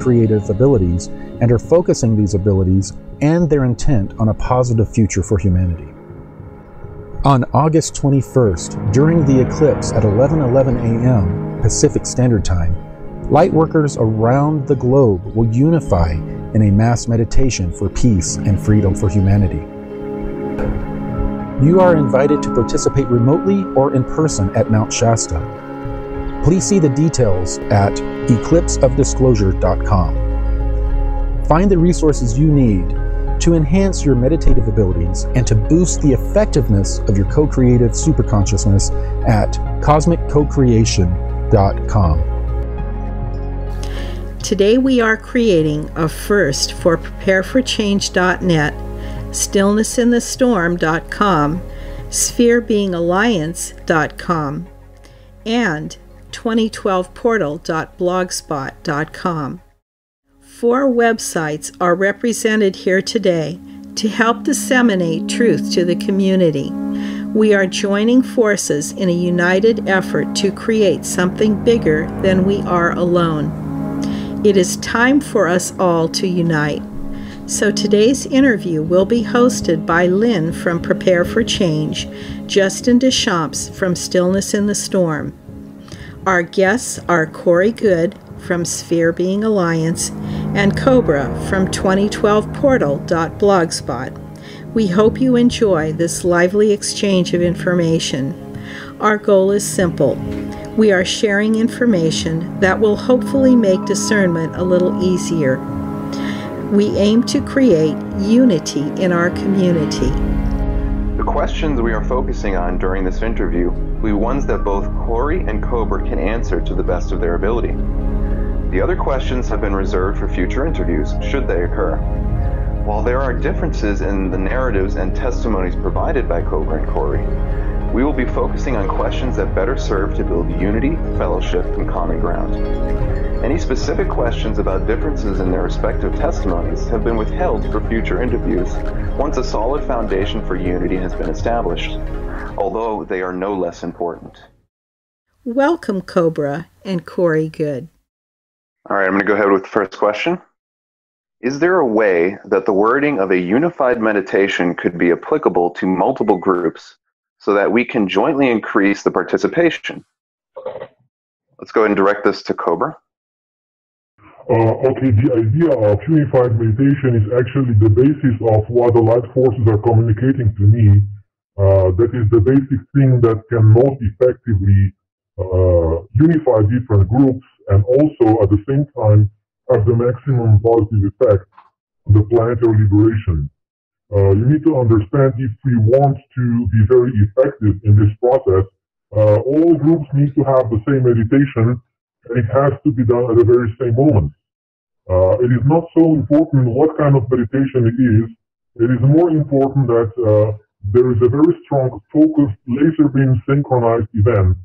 creative abilities and are focusing these abilities and their intent on a positive future for humanity. On August 21st, during the eclipse at 11:11 a.m. Pacific Standard Time, lightworkers around the globe will unify in a mass meditation for peace and freedom for humanity. You are invited to participate remotely or in person at Mount Shasta. Please see the details at eclipseofdisclosure.com. Find the resources you need to enhance your meditative abilities and to boost the effectiveness of your co creative superconsciousness at cosmiccocreation.com. Today we are creating a first for prepareforchange.net, stillnessinthestorm.com, spherebeingalliance.com, and 2012portal.blogspot.com. Four websites are represented here today to help disseminate truth to the community. We are joining forces in a united effort to create something bigger than we are alone. It is time for us all to unite. So today's interview will be hosted by Lynn from Prepare for Change, Justin Deschamps from Stillness in the Storm. Our guests are Corey Goode from Sphere Being Alliance and Cobra from 2012portal.blogspot. We hope you enjoy this lively exchange of information. Our goal is simple. We are sharing information that will hopefully make discernment a little easier. We aim to create unity in our community. The questions we are focusing on during this interview will be ones that both Corey and Cobra can answer to the best of their ability. The other questions have been reserved for future interviews, should they occur. While there are differences in the narratives and testimonies provided by Cobra and Corey, we will be focusing on questions that better serve to build unity, fellowship, and common ground. Any specific questions about differences in their respective testimonies have been withheld for future interviews once a solid foundation for unity has been established, although they are no less important. Welcome, Cobra and Corey Goode. All right, I'm going to go ahead with the first question. Is there a way that the wording of a unified meditation could be applicable to multiple groups so that we can jointly increase the participation? Let's go ahead and direct this to Cobra. Uh, okay, the idea of unified meditation is actually the basis of what the light forces are communicating to me. Uh, that is the basic thing that can most effectively uh, unify different groups and also at the same time have the maximum positive effect on the planetary liberation. Uh, you need to understand if we want to be very effective in this process, uh, all groups need to have the same meditation and it has to be done at the very same moment. Uh, it is not so important what kind of meditation it is. It is more important that uh, there is a very strong focused laser beam synchronized event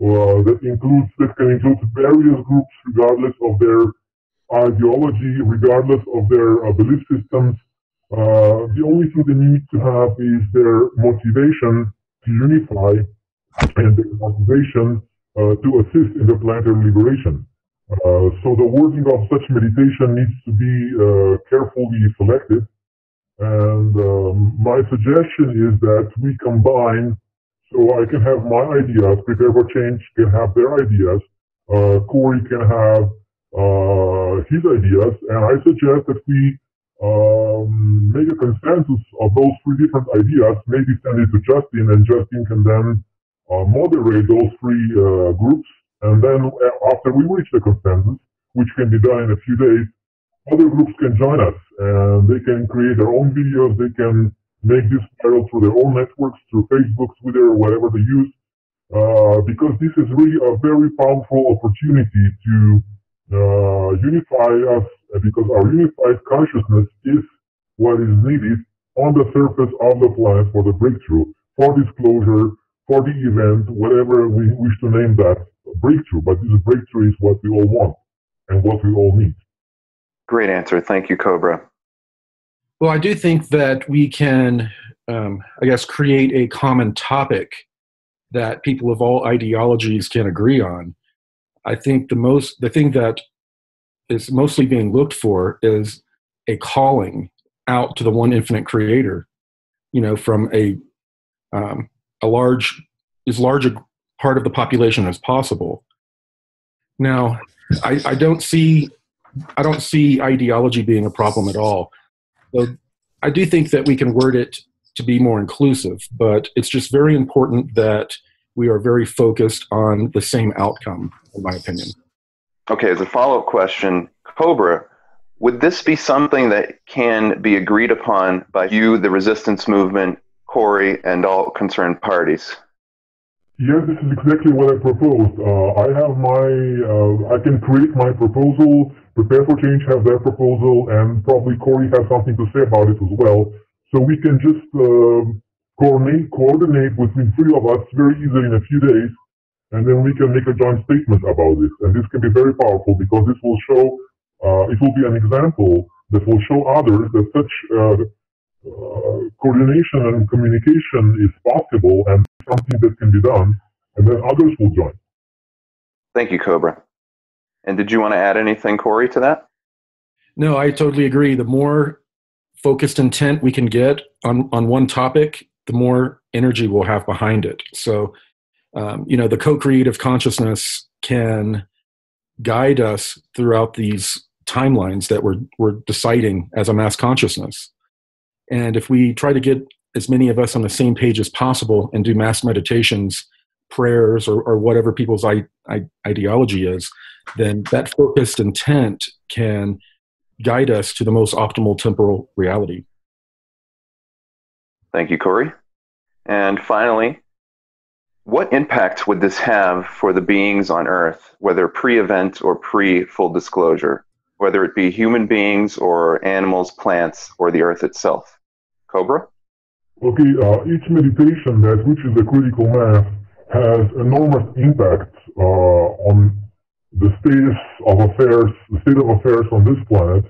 uh, that includes that can include various groups regardless of their ideology, regardless of their uh, belief systems. Uh, the only thing they need to have is their motivation to unify and their motivation uh, to assist in the planetary liberation. Uh, so the wording of such meditation needs to be uh, carefully selected. And um, my suggestion is that we combine, so I can have my ideas, Prepare for Change can have their ideas, uh, Corey can have uh, his ideas, and I suggest that we um, make a consensus of those three different ideas, maybe send it to Justin, and Justin can then uh, moderate those three uh, groups. And then uh, after we reach the consensus, which can be done in a few days, other groups can join us and they can create their own videos. They can make this viral through their own networks, through Facebook, Twitter, whatever they use. Uh, because this is really a very powerful opportunity to uh, unify us because our unified consciousness is what is needed on the surface of the planet for the breakthrough, for disclosure, for the event, whatever we wish to name that breakthrough. But this breakthrough is what we all want and what we all need. Great answer. Thank you, Cobra. Well, I do think that we can, um, I guess, create a common topic that people of all ideologies can agree on. I think the most, the thing that is mostly being looked for is a calling out to the one infinite creator you know from a um, a large as large a part of the population as possible. Now I, I don't see i don't see ideology being a problem at all. So i do think that we can word it to be more inclusive but it's just very important that we are very focused on the same outcome in my opinion Okay, as a follow up question, Cobra, would this be something that can be agreed upon by you, the resistance movement, Corey, and all concerned parties? Yes, this is exactly what I proposed. Uh, I have my, uh, I can create my proposal, Prepare for Change have their proposal, and probably Corey has something to say about it as well. So we can just uh, coordinate, coordinate between three of us very easily in a few days and then we can make a joint statement about this. And this can be very powerful because this will show, uh, it will be an example that will show others that such uh, uh, coordination and communication is possible and something that can be done, and then others will join. Thank you, Cobra. And did you want to add anything, Corey, to that? No, I totally agree. The more focused intent we can get on, on one topic, the more energy we'll have behind it. So um, you know the co-creative consciousness can guide us throughout these timelines that we're we're deciding as a mass consciousness. And if we try to get as many of us on the same page as possible and do mass meditations prayers or, or whatever people's I, I, ideology is then that focused intent can guide us to the most optimal temporal reality. Thank you corey. And finally what impact would this have for the beings on Earth, whether pre event or pre full disclosure, whether it be human beings or animals, plants, or the Earth itself? Cobra? Okay, uh, each meditation that reaches a critical mass has enormous impact uh, on the status of affairs, the state of affairs on this planet.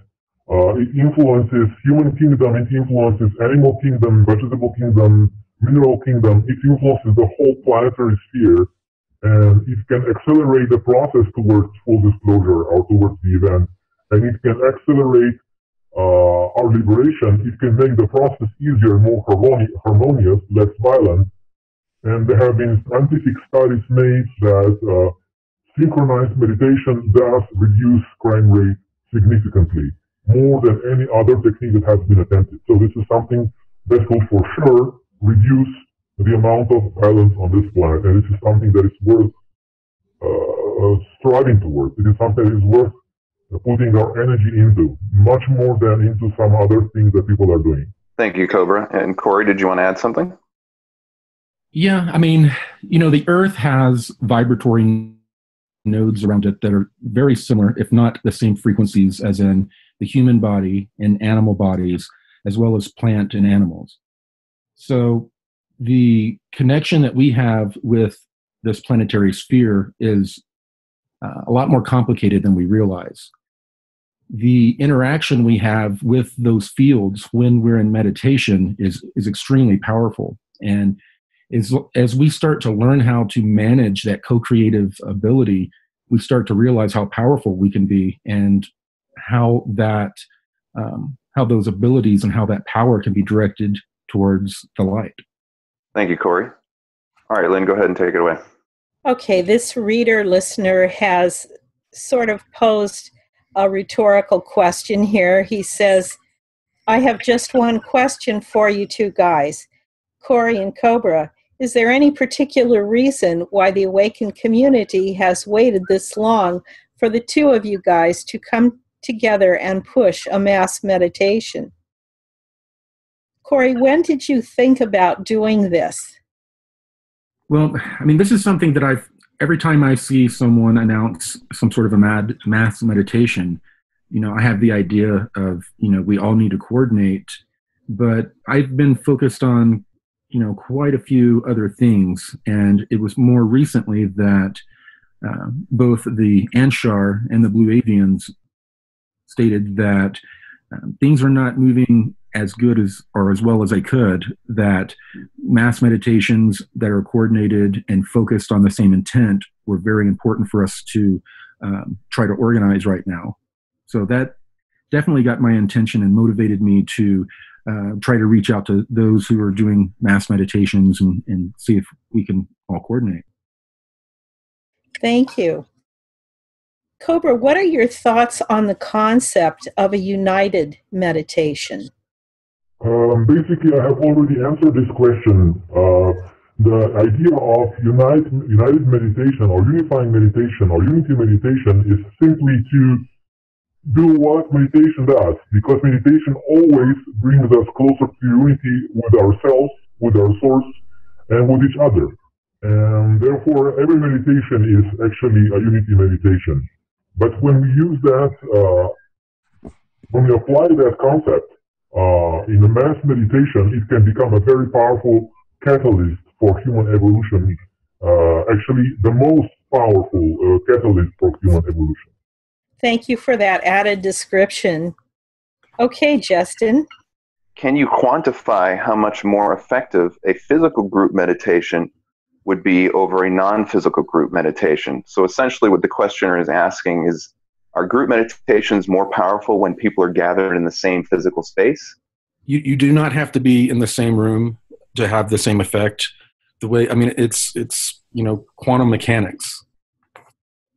Uh, it influences human kingdom, it influences animal kingdom, vegetable kingdom, mineral kingdom, it influences the whole planetary sphere and it can accelerate the process towards full disclosure or towards the event. And it can accelerate uh, our liberation. It can make the process easier more harmonious, less violent. And there have been scientific studies made that uh, synchronized meditation does reduce crime rate significantly, more than any other technique that has been attempted. So this is something that will for sure reduce the amount of violence on this planet. And this is something that is worth uh, striving towards. It is something that is worth putting our energy into, much more than into some other things that people are doing. Thank you, Cobra. And Corey, did you want to add something? Yeah, I mean, you know, the Earth has vibratory nodes around it that are very similar, if not the same frequencies as in the human body and animal bodies, as well as plant and animals. So the connection that we have with this planetary sphere is uh, a lot more complicated than we realize. The interaction we have with those fields when we're in meditation is, is extremely powerful. And as, as we start to learn how to manage that co creative ability, we start to realize how powerful we can be and how that um, how those abilities and how that power can be directed towards the light. Thank you, Corey. All right, Lynn, go ahead and take it away. Okay, this reader listener has sort of posed a rhetorical question here. He says, I have just one question for you two guys, Corey and Cobra. Is there any particular reason why the awakened community has waited this long for the two of you guys to come together and push a mass meditation? Corey, when did you think about doing this? Well, I mean, this is something that I've every time I see someone announce some sort of a mad mass meditation, you know, I have the idea of, you know, we all need to coordinate, but I've been focused on, you know, quite a few other things. And it was more recently that uh, both the Anshar and the Blue Avians stated that uh, things are not moving as good as or as well as I could that mass meditations that are coordinated and focused on the same intent were very important for us to um, try to organize right now. So that definitely got my intention and motivated me to uh, try to reach out to those who are doing mass meditations and, and see if we can all coordinate. Thank you. Cobra, what are your thoughts on the concept of a united meditation? Um, basically, I have already answered this question. Uh, the idea of unite, united meditation or unifying meditation or unity meditation is simply to do what meditation does, because meditation always brings us closer to unity with ourselves, with our source, and with each other. And therefore, every meditation is actually a unity meditation. But when we use that, uh, when we apply that concept uh, in a mass meditation, it can become a very powerful catalyst for human evolution. Uh, actually, the most powerful uh, catalyst for human evolution. Thank you for that added description. Okay, Justin. Can you quantify how much more effective a physical group meditation would be over a non-physical group meditation. So essentially what the questioner is asking is are group meditations more powerful when people are gathered in the same physical space? You, you do not have to be in the same room to have the same effect. The way I mean it's it's you know quantum mechanics.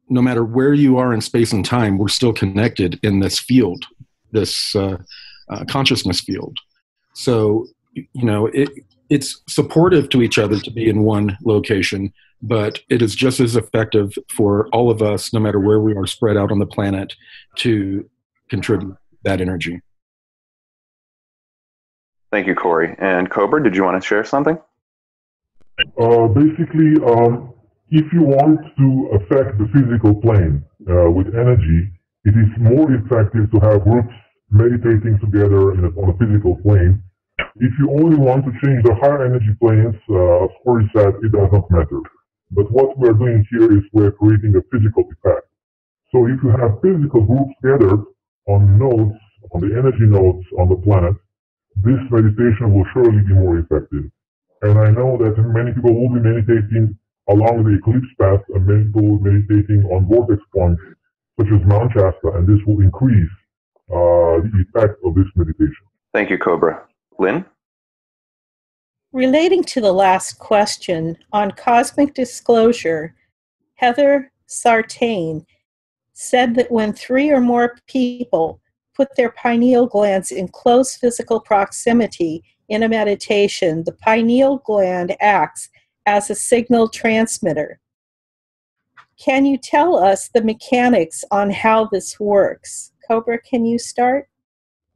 No matter where you are in space and time, we're still connected in this field, this uh, uh, consciousness field. So you know it it's supportive to each other to be in one location, but it is just as effective for all of us, no matter where we are spread out on the planet, to contribute that energy. Thank you, Corey. And Cobra, did you want to share something? Uh, basically, um, if you want to affect the physical plane uh, with energy, it is more effective to have groups meditating together a, on a physical plane if you only want to change the higher energy planes, uh, Corey said, it does not matter. But what we're doing here is we're creating a physical effect. So if you have physical groups gathered on nodes, on the energy nodes on the planet, this meditation will surely be more effective. And I know that many people will be meditating along the eclipse path and many people will be meditating on vortex points such as Mount Shasta, and this will increase uh, the effect of this meditation. Thank you, Cobra. Lynn? Relating to the last question on cosmic disclosure, Heather Sartain said that when three or more people put their pineal glands in close physical proximity in a meditation, the pineal gland acts as a signal transmitter. Can you tell us the mechanics on how this works? Cobra, can you start?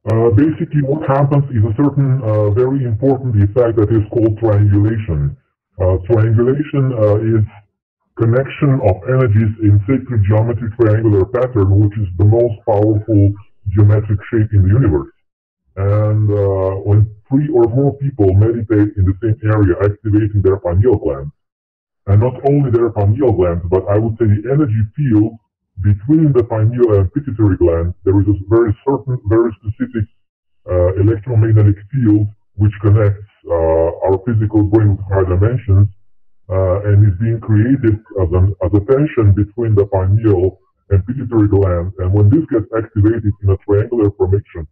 Uh, basically, what happens is a certain uh, very important effect that is called triangulation. Uh, triangulation uh, is connection of energies in sacred geometry triangular pattern, which is the most powerful geometric shape in the universe. And uh, when three or more people meditate in the same area, activating their pineal glands, and not only their pineal glands, but I would say the energy field between the pineal and pituitary gland, there is a very certain, very specific uh, electromagnetic field which connects uh, our physical brain with higher dimensions uh, and is being created as, an, as a tension between the pineal and pituitary gland. And when this gets activated in a triangular formation,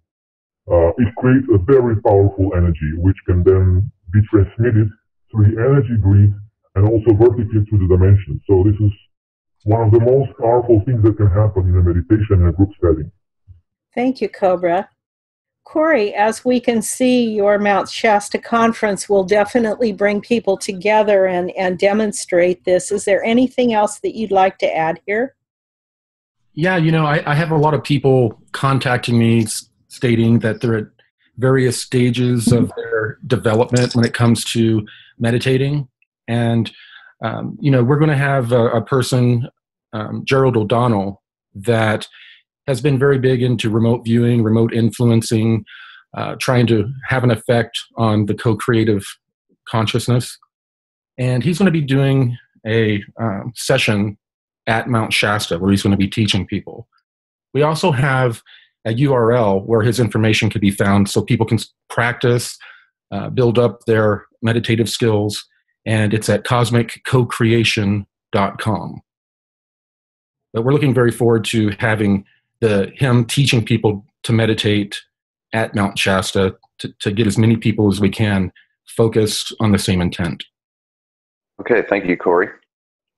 uh, it creates a very powerful energy which can then be transmitted through the energy grid and also vertically through the dimensions. So this is one of the most powerful things that can happen in a meditation in a group setting. Thank you, Cobra. Corey, as we can see, your Mount Shasta conference will definitely bring people together and, and demonstrate this. Is there anything else that you'd like to add here? Yeah, you know, I, I have a lot of people contacting me stating that they're at various stages of their development when it comes to meditating. And, um, you know, we're going to have a, a person um, Gerald O'Donnell that has been very big into remote viewing, remote influencing, uh, trying to have an effect on the co creative consciousness. And he's going to be doing a um, session at Mount Shasta where he's going to be teaching people. We also have a URL where his information can be found so people can practice, uh, build up their meditative skills, and it's at cosmiccocreation.com. But we're looking very forward to having the him teaching people to meditate at Mount Shasta to, to get as many people as we can focused on the same intent. Okay, thank you, Corey.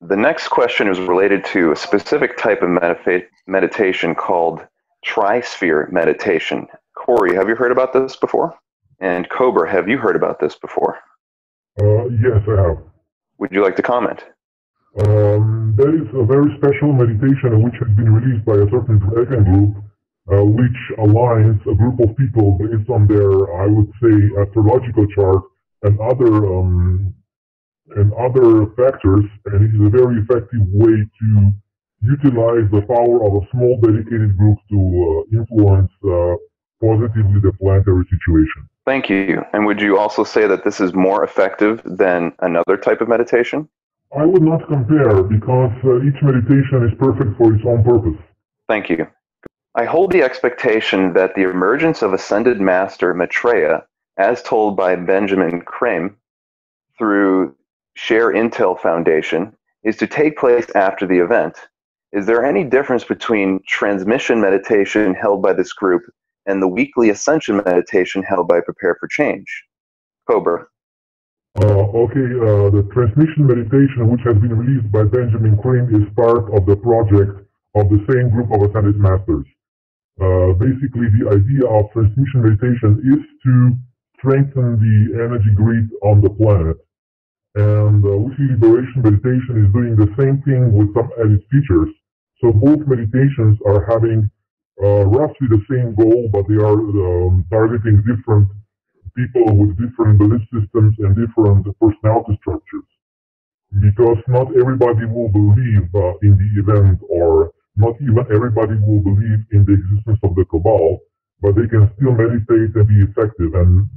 The next question is related to a specific type of medita- meditation called trisphere meditation. Corey, have you heard about this before? And Cobra, have you heard about this before? Uh, yes, I have. Would you like to comment? Um, that is a very special meditation which has been released by a certain dragon group, uh, which aligns a group of people based on their, I would say, astrological chart and other um, and other factors. And it is a very effective way to utilize the power of a small dedicated group to uh, influence uh, positively the planetary situation. Thank you. And would you also say that this is more effective than another type of meditation? I would not compare because uh, each meditation is perfect for its own purpose. Thank you. I hold the expectation that the emergence of Ascended Master Maitreya, as told by Benjamin Creme through Share International Foundation, is to take place after the event. Is there any difference between transmission meditation held by this group and the weekly ascension meditation held by Prepare for Change? Cobra. Uh, okay, uh, the transmission meditation, which has been released by Benjamin Creme, is part of the project of the same group of ascended masters. Uh, basically, the idea of transmission meditation is to strengthen the energy grid on the planet. And uh, weekly liberation meditation is doing the same thing with some added features. So both meditations are having uh, roughly the same goal, but they are um, targeting different people with different belief systems and different personality structures. Because not everybody will believe uh, in the event or not even everybody will believe in the existence of the cabal, but they can still meditate and be effective. And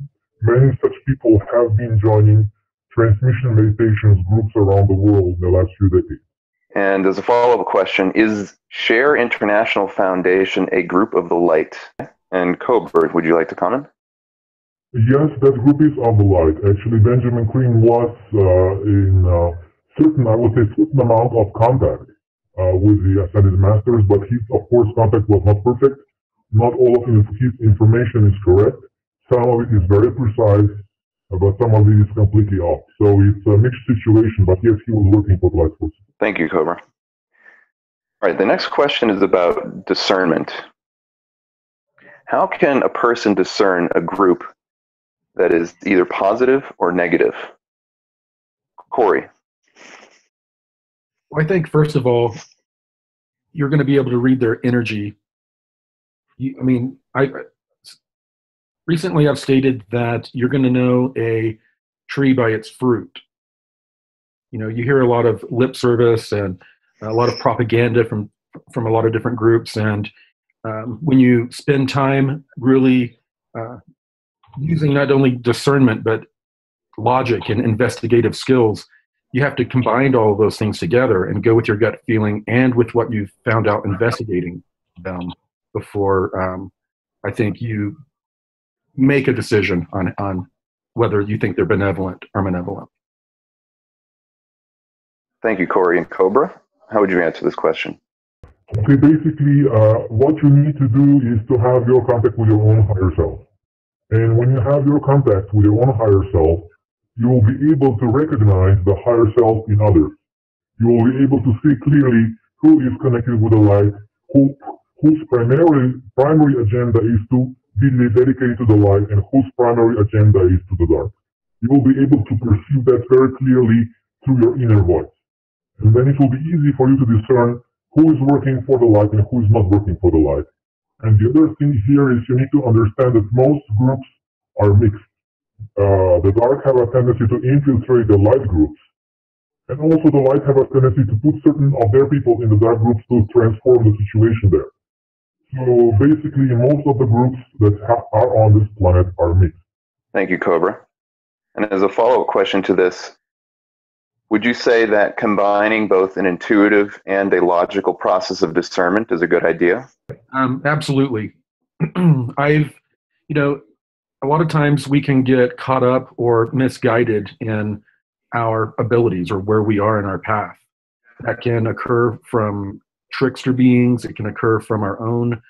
many such people have been joining transmission meditations groups around the world in the last few decades. And as a follow up question, is Share International Foundation a group of the light? And Cobra, would you like to comment? Yes, that group is of the light. Actually, Benjamin Creme was uh, in uh, certain, I would say, certain amount of contact uh, with the Ascended Masters, but his, of course, contact was not perfect. Not all of his information is correct. Some of it is very precise, but some of it is completely off. So it's a mixed situation, but yes, he was working for the Light Force. Thank you, Cobra. All right, the next question is about discernment. How can a person discern a group that is either positive or negative? Corey. Well, I think, first of all, you're going to be able to read their energy. You, I mean, I recently I've stated that you're going to know a tree by its fruit. You know, you hear a lot of lip service and a lot of propaganda from from a lot of different groups, and um, when you spend time really uh, using not only discernment but logic and investigative skills, you have to combine all those things together and go with your gut feeling and with what you've found out investigating them before um, I think you make a decision on, on whether you think they're benevolent or malevolent. Thank you, Corey and Cobra. How would you answer this question? Okay, basically, uh, what you need to do is to have your contact with your own higher self. And when you have your contact with your own higher self, you will be able to recognize the higher self in others. You will be able to see clearly who is connected with the light, who, whose primary, primary agenda is to be dedicated to the light, and whose primary agenda is to the dark. You will be able to perceive that very clearly through your inner voice. And then it will be easy for you to discern who is working for the light and who is not working for the light. And the other thing here is you need to understand that most groups are mixed. Uh, the dark have a tendency to infiltrate the light groups. And also the light have a tendency to put certain of their people in the dark groups to transform the situation there. So basically, most of the groups that ha- are on this planet are mixed. Thank you, Cobra. And as a follow up question to this, would you say that combining both an intuitive and a logical process of discernment is a good idea? Um, absolutely. I've, you know, a lot of times we can get caught up or misguided in our abilities or where we are in our path. That can occur from trickster beings. It can occur from our own,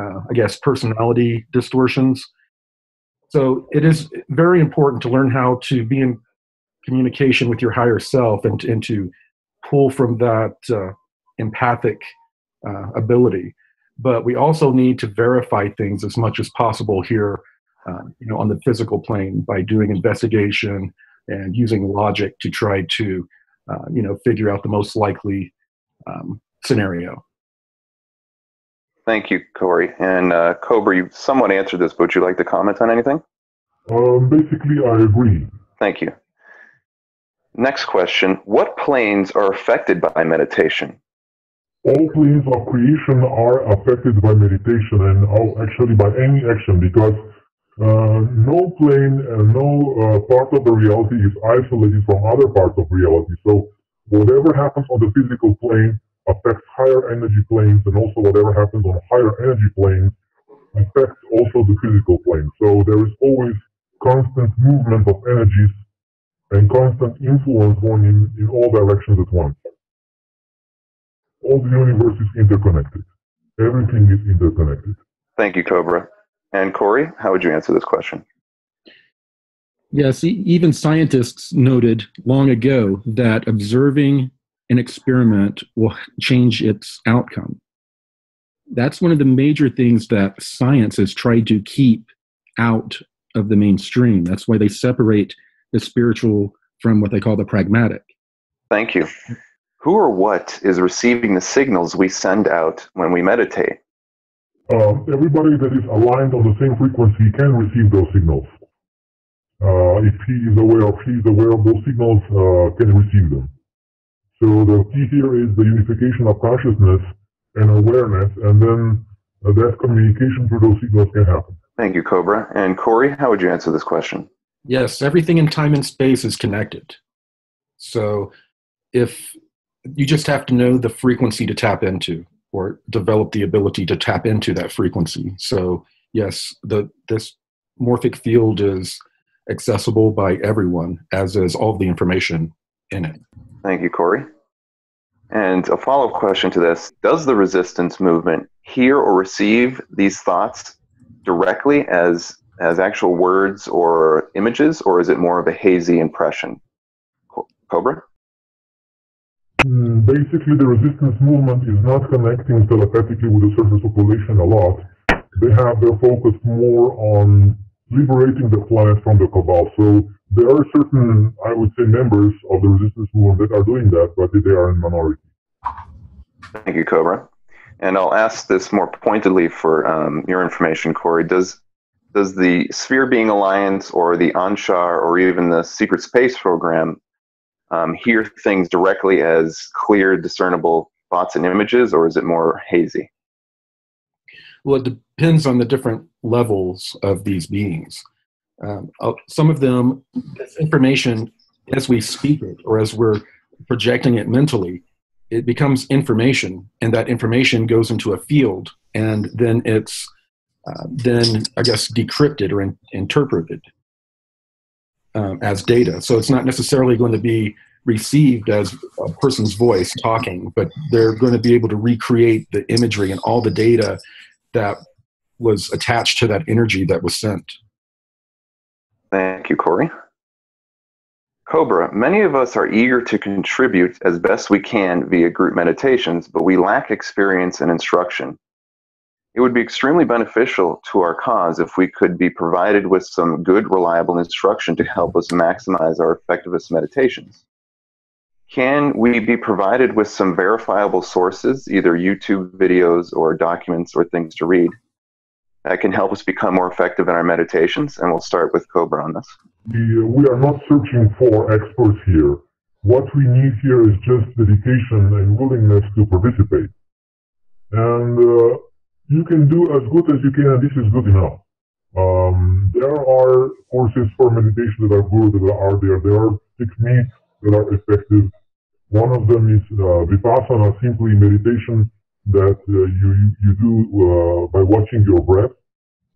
uh, I guess, personality distortions. So it is very important to learn how to be in communication with your higher self and, and to pull from that uh, empathic uh, ability. But we also need to verify things as much as possible here, uh, you know, on the physical plane by doing investigation and using logic to try to, uh, you know, figure out the most likely um, scenario. Thank you, Corey. And uh, Cobra, you somewhat answered this, but would you like to comment on anything? Um, basically, I agree. Thank you. Next question What planes are affected by meditation? All planes of creation are affected by meditation and actually by any action because uh, no plane and no uh, part of the reality is isolated from other parts of reality. So whatever happens on the physical plane affects higher energy planes and also whatever happens on higher energy planes affects also the physical plane. So there is always constant movement of energies and constant influence going in, in all directions at once. All the universe is interconnected. Everything is interconnected. Thank you, Cobra. And Corey, how would you answer this question? Yes, even scientists noted long ago that observing an experiment will change its outcome. That's one of the major things that science has tried to keep out of the mainstream. That's why they separate the spiritual from what they call the pragmatic. Thank you. Who or what is receiving the signals we send out when we meditate? Uh, everybody that is aligned on the same frequency can receive those signals. Uh, if he is aware of, he is aware of those signals, uh, can receive them. So the key here is the unification of consciousness and awareness, and then uh, that communication through those signals can happen. Thank you, Cobra. And Corey, how would you answer this question? Yes, everything in time and space is connected. So if you just have to know the frequency to tap into or develop the ability to tap into that frequency. So yes, the this morphic field is accessible by everyone, as is all the information in it. Thank you, Corey. And a follow up question to this Does the resistance movement hear or receive these thoughts directly as as actual words or images, or is it more of a hazy impression? Cobra? Mm, basically, the resistance movement is not connecting telepathically with the surface population a lot. They have their focus more on liberating the planet from the cabal. So there are certain, I would say, members of the resistance movement that are doing that, but they are in minority. Thank you, Cobra. And I'll ask this more pointedly for um, your information, Corey. Does does the Sphere Being Alliance or the Anshar or even the Secret Space Program um, hear things directly as clear, discernible thoughts and images, or is it more hazy? Well, it depends on the different levels of these beings. Um, uh, some of them, this information, as we speak it or as we're projecting it mentally, it becomes information, and that information goes into a field, and then it's uh, then I guess decrypted or in, interpreted um, as data. So it's not necessarily going to be received as a person's voice talking, but they're going to be able to recreate the imagery and all the data that was attached to that energy that was sent. Thank you, Corey. Cobra, many of us are eager to contribute as best we can via group meditations, but we lack experience and instruction. It would be extremely beneficial to our cause if we could be provided with some good, reliable instruction to help us maximize our effectiveness meditations. Can we be provided with some verifiable sources, either YouTube videos or documents or things to read, that can help us become more effective in our meditations? And we'll start with Cobra on this. The, we are not searching for experts here. What we need here is just dedication and willingness to participate. And uh, you can do as good as you can, and this is good enough. Um, there are courses for meditation that are good, that are there. There are techniques that are effective. One of them is uh, vipassana, simply meditation that uh, you, you do uh, by watching your breath.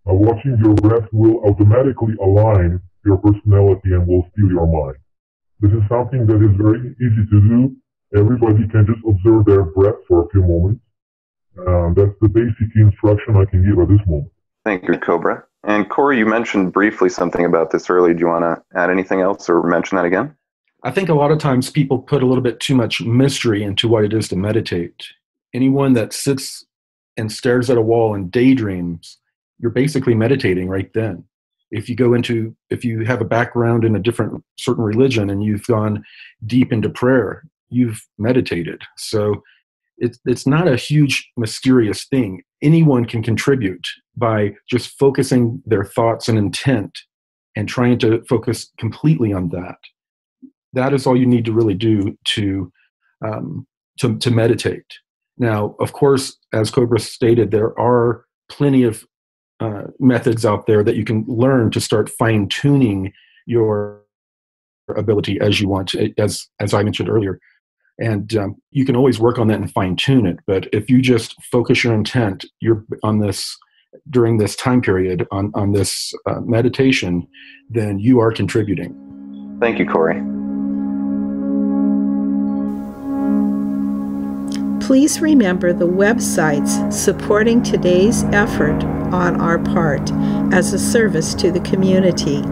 Uh, watching your breath will automatically align your personality and will steal your mind. This is something that is very easy to do. Everybody can just observe their breath for a few moments Uh, that's the basic instruction I can give at this moment. Thank you, Cobra. And Corey, you mentioned briefly something about this earlier. Do you want to add anything else or mention that again? I think a lot of times people put a little bit too much mystery into what it is to meditate. Anyone that sits and stares at a wall and daydreams, you're basically meditating right then. If you go into, if you have a background in a different certain religion and you've gone deep into prayer, you've meditated. So it's it's not a huge mysterious thing. Anyone can contribute by just focusing their thoughts and intent and trying to focus completely on that that is all you need to really do to um, to, to meditate. Now, of course, as Cobra stated, there are plenty of uh, methods out there that you can learn to start fine tuning your ability as you want, as as I mentioned earlier. And um, you can always work on that and fine tune it. But if you just focus your intent, you're on this during this time period on on this uh, meditation, then you are contributing. Thank you, Corey. Please remember the websites supporting today's effort on our part as a service to the community.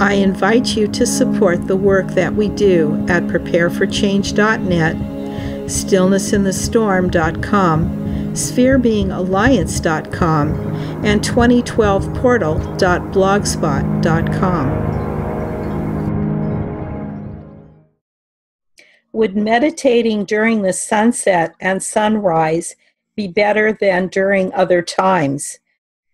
I invite you to support the work that we do at prepareforchange.net, stillnessinthestorm.com, spherebeingalliance.com, and 2012portal.blogspot.com. Would meditating during the sunset and sunrise be better than during other times?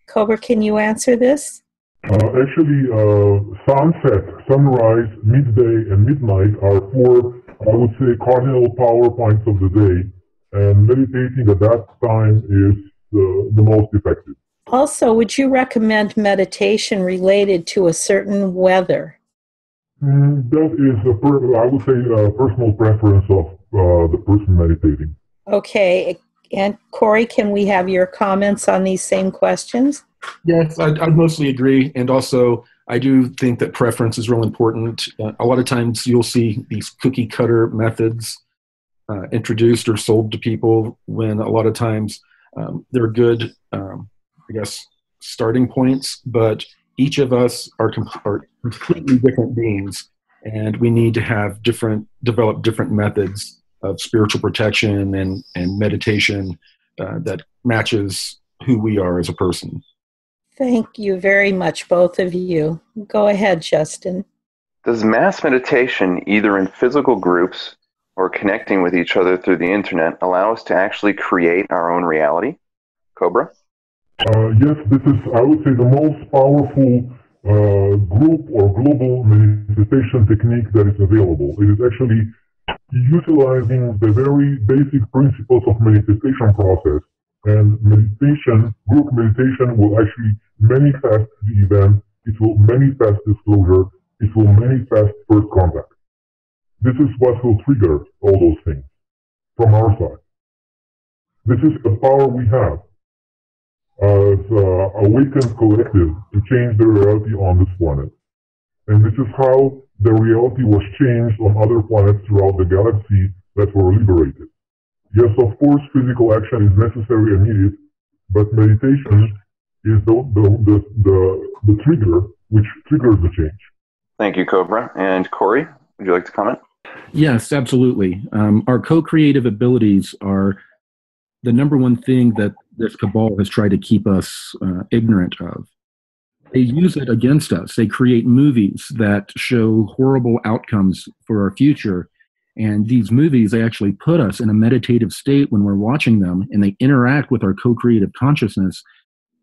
Cobra, can you answer this? Uh, actually, uh, sunset, sunrise, midday, and midnight are four, I would say, cardinal power points of the day, and meditating at that time is uh, the most effective. Also, would you recommend meditation related to a certain weather? Mm, that is, a per, I would say, a personal preference of uh, the person meditating. Okay. And Corey, can we have your comments on these same questions? Yes, I, I mostly agree. And also, I do think that preference is real important. Uh, a lot of times you'll see these cookie cutter methods uh, introduced or sold to people when a lot of times um, they're good, um, I guess, starting points, but each of us are, com- are completely different beings, and we need to have different develop different methods of spiritual protection and and meditation uh, that matches who we are as a person. Thank you very much, both of you. Go ahead, Justin. Does mass meditation, either in physical groups or connecting with each other through the internet, allow us to actually create our own reality? Cobra? Uh, yes, this is, I would say, the most powerful uh, group or global manifestation technique that is available. It is actually utilizing the very basic principles of manifestation process. And meditation, group meditation will actually manifest the event. It will manifest disclosure. It will manifest first contact. This is what will trigger all those things from our side. This is the power we have as uh, awakened collective to change the reality on this planet. And this is how the reality was changed on other planets throughout the galaxy that were liberated. Yes, of course, physical action is necessary and needed, but meditation is the, the, the, the, the trigger which triggers the change. Thank you, Cobra. And Corey, would you like to comment? Yes, absolutely. Um, our co creative abilities are the number one thing that this cabal has tried to keep us uh, ignorant of. They use it against us. They create movies that show horrible outcomes for our future. And these movies, they actually put us in a meditative state when we're watching them, and they interact with our co creative consciousness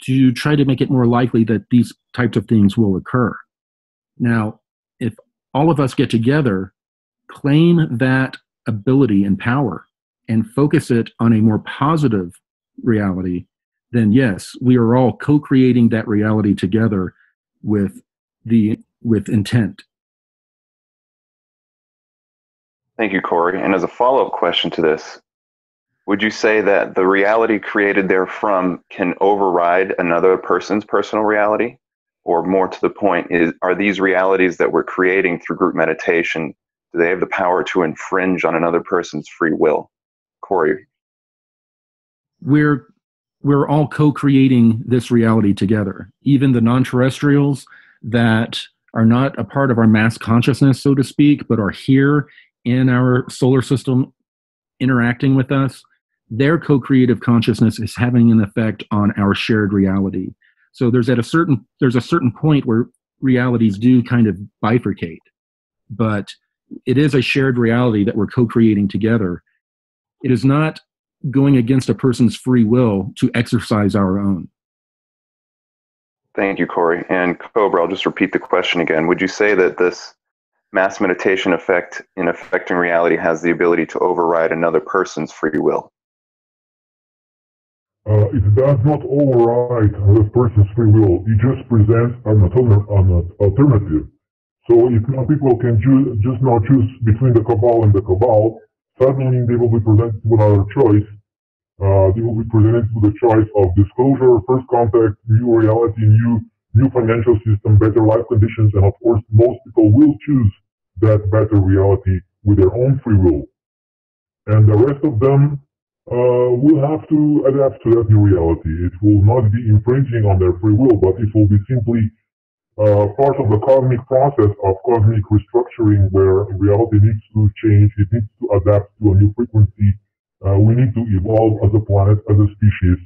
to try to make it more likely that these types of things will occur. Now, if all of us get together, claim that ability and power, and focus it on a more positive reality, then yes, we are all co-creating that reality together with the with intent. Thank you, Corey. And as a follow-up question to this, would you say that the reality created therefrom can override another person's personal reality? Or more to the point, is are these realities that we're creating through group meditation, do they have the power to infringe on another person's free will? Corey, we're we're all co-creating this reality together. Even the non-terrestrials that are not a part of our mass consciousness, so to speak, but are here in our solar system interacting with us, their co-creative consciousness is having an effect on our shared reality. So there's at a certain there's a certain point where realities do kind of bifurcate, but it is a shared reality that we're co-creating together. It is not going against a person's free will to exercise our own. Thank you, Corey. And Cobra, I'll just repeat the question again. Would you say that this mass meditation effect in affecting reality has the ability to override another person's free will? Uh, it does not override another person's free will. It just presents an, alternative. So if people can choose, just now choose between the cabal and the cabal, suddenly they will be presented with another choice. Uh, they will be presented with the choice of disclosure, first contact, new reality, new new financial system, better life conditions, and of course, most people will choose that better reality with their own free will. And the rest of them uh, will have to adapt to that new reality. It will not be infringing on their free will, but it will be simply uh, part of the cosmic process of cosmic restructuring where reality needs to change, it needs to adapt to a new frequency. Uh, we need to evolve as a planet, as a species,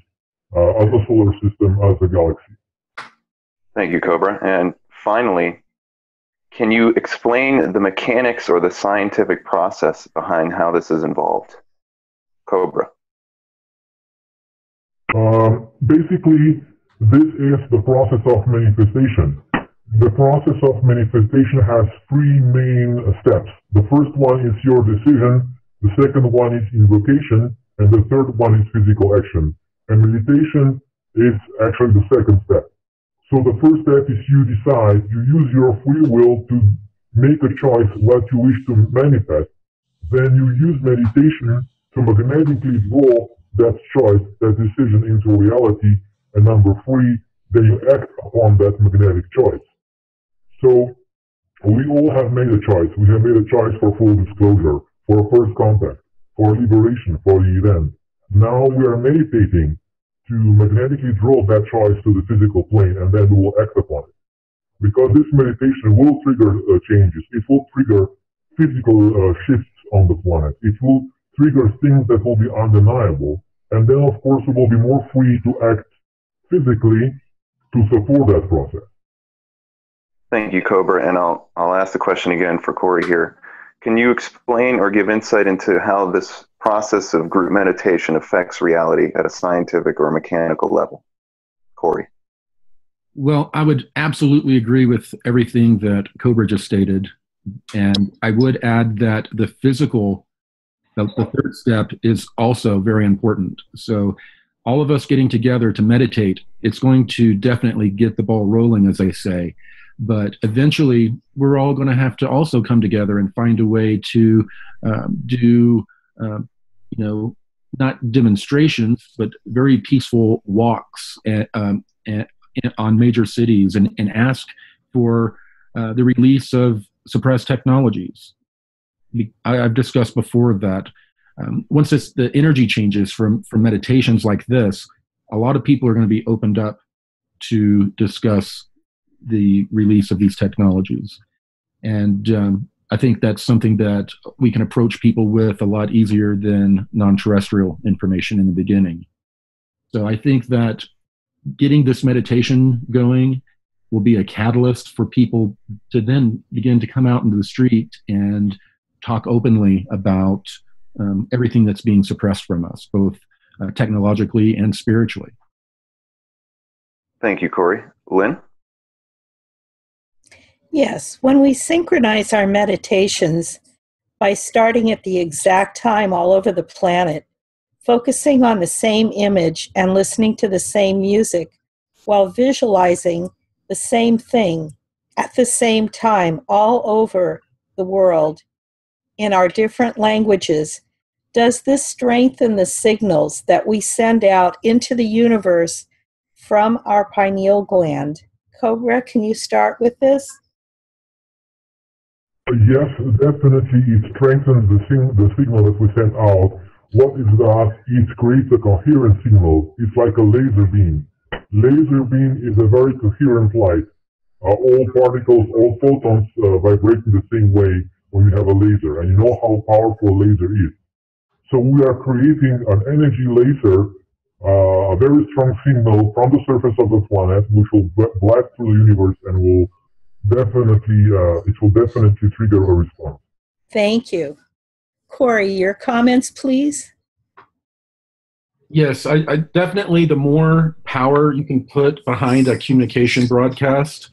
uh, as a solar system, as a galaxy. Thank you, Cobra. And finally, can you explain the mechanics or the scientific process behind how this is involved? Cobra. Um, basically, this is the process of manifestation. The process of manifestation has three main steps. The first one is your decision, the second one is invocation, and the third one is physical action. And meditation is actually the second step. So the first step is you decide, you use your free will to make a choice what you wish to manifest. Then you use meditation to magnetically draw that choice, that decision into reality. And number three, then you act upon that magnetic choice. So we all have made a choice. We have made a choice for full disclosure, for first contact, for liberation, for the event. Now we are meditating to magnetically draw that choice to the physical plane and then we will act upon it. Because this meditation will trigger uh, changes. It will trigger physical uh, shifts on the planet. It will trigger things that will be undeniable. And then, of course, we will be more free to act physically to support that process. Thank you, Cobra. And I'll, I'll ask the question again for Corey here. Can you explain or give insight into how this process of group meditation affects reality at a scientific or mechanical level? Corey. Well, I would absolutely agree with everything that Cobra just stated. And I would add that the physical the, the third step is also very important. So, all of us getting together to meditate, it's going to definitely get the ball rolling, as they say. But eventually, we're all going to have to also come together and find a way to um, do, uh, you know, not demonstrations, but very peaceful walks at, um, at, on major cities and, and ask for uh, the release of suppressed technologies. I, have discussed before that um, once this, the energy changes from from meditations like this, a lot of people are going to be opened up to discuss the release of these technologies, and um, I think that's something that we can approach people with a lot easier than non-terrestrial information in the beginning. So I think that getting this meditation going will be a catalyst for people to then begin to come out into the street and talk openly about um, everything that's being suppressed from us, both uh, technologically and spiritually. Thank you, Corey. Lynn? Yes, when we synchronize our meditations by starting at the exact time all over the planet, focusing on the same image and listening to the same music while visualizing the same thing at the same time all over the world in our different languages, does this strengthen the signals that we send out into the universe from our pineal gland? Cobra, can you start with this? Yes, definitely. It strengthens the, sing- the signal that we send out. What is that? it creates a coherent signal. It's like a laser beam. Laser beam is a very coherent light. Uh, all particles, all photons uh, vibrate in the same way when you have a laser, and you know how powerful a laser is. So we are creating an energy laser, uh, a very strong signal from the surface of the planet, which will blast through the universe and will definitely, uh, it will definitely trigger a response. Thank you. Corey, your comments, please. Yes, I, I, definitely. The more power you can put behind a communication broadcast,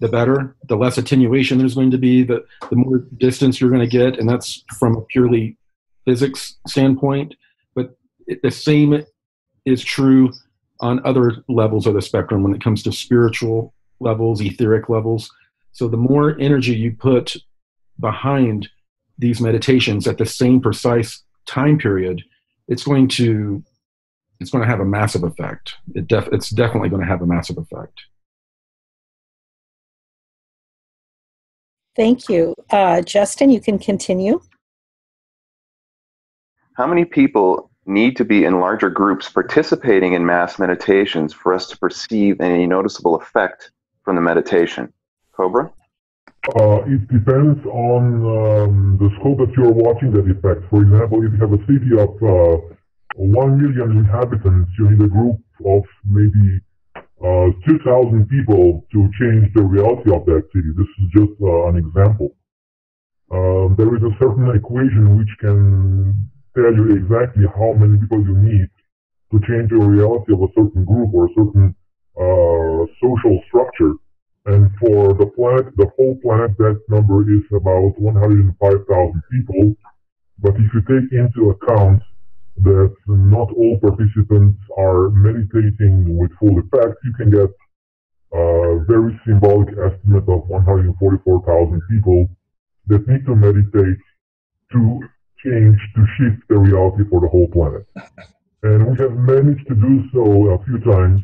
the better. The less attenuation there's going to be, the the more distance you're going to get, and that's from a purely physics standpoint. But it, the same is true on other levels of the spectrum when it comes to spiritual levels, etheric levels. So the more energy you put behind these meditations at the same precise time period, it's going to it's going to have a massive effect. It def, it's definitely going to have a massive effect. Thank you. Uh, Justin, you can continue. How many people need to be in larger groups participating in mass meditations for us to perceive any noticeable effect from the meditation? Cobra? Uh, it depends on um, the scope that you're watching that effect. For example, if you have a city of uh, 1 million inhabitants, you need a group of maybe uh, 2,000 people to change the reality of that city. This is just uh, an example. Um, there is a certain equation which can tell you exactly how many people you need to change the reality of a certain group or a certain uh, social structure. And for the planet, the whole planet, that number is about 105,000 people. But if you take into account that not all participants are meditating with full effect, you can get a very symbolic estimate of 144,000 people that need to meditate to change, to shift the reality for the whole planet. And we have managed to do so a few times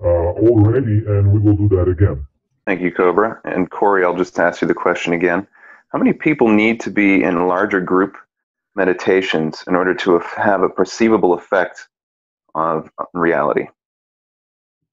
uh, already, and we will do that again. Thank you, Cobra. And Corey, I'll just ask you the question again. How many people need to be in larger group meditations in order to have a perceivable effect on reality?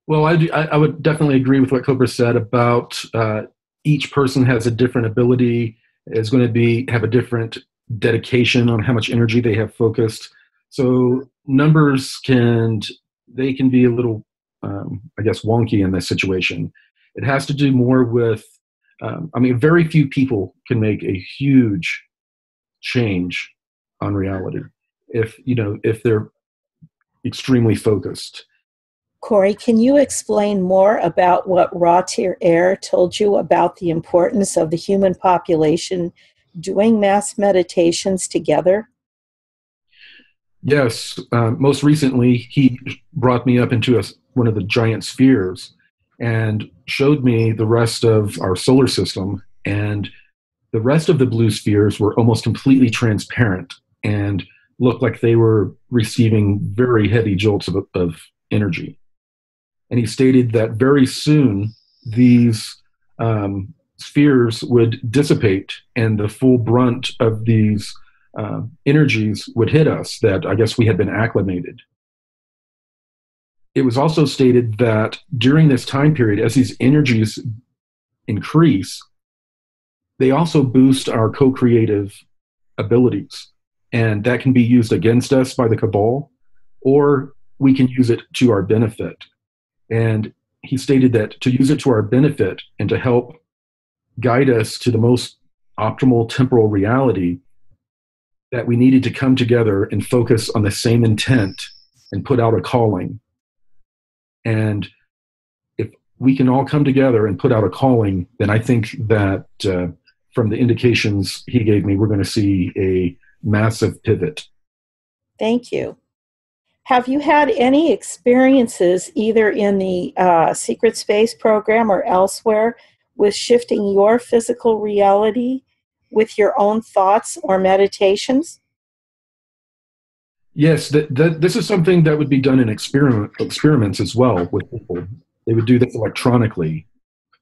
Well, I, I would definitely agree with what Cobra said about uh, each person has a different ability, is going to be have a different dedication on how much energy they have focused. So numbers can they can be a little, um, I guess, wonky in this situation. It has to do more with, um, I mean, very few people can make a huge change on reality if you know if they're extremely focused. Corey, can you explain more about what Raw-Tear-Eir told you about the importance of the human population doing mass meditations together? Yes. Uh, most recently, he brought me up into a, one of the giant spheres and showed me the rest of our solar system. And the rest of the blue spheres were almost completely transparent and looked like they were receiving very heavy jolts of, of energy. And he stated that very soon these um, spheres would dissipate and the full brunt of these uh, energies would hit us that I guess we had been acclimated it was also stated that during this time period, as these energies increase, they also boost our co creative abilities. And that can be used against us by the cabal, or we can use it to our benefit. And he stated that to use it to our benefit and to help guide us to the most optimal temporal reality, that we needed to come together and focus on the same intent and put out a calling and if we can all come together and put out a calling, then I think that uh, from the indications he gave me, we're going to see a massive pivot. Thank you. Have you had any experiences either in the uh, Secret Space program or elsewhere with shifting your physical reality with your own thoughts or meditations? Yes, that, that, this is something that would be done in experiment, experiments as well with people. They would do this electronically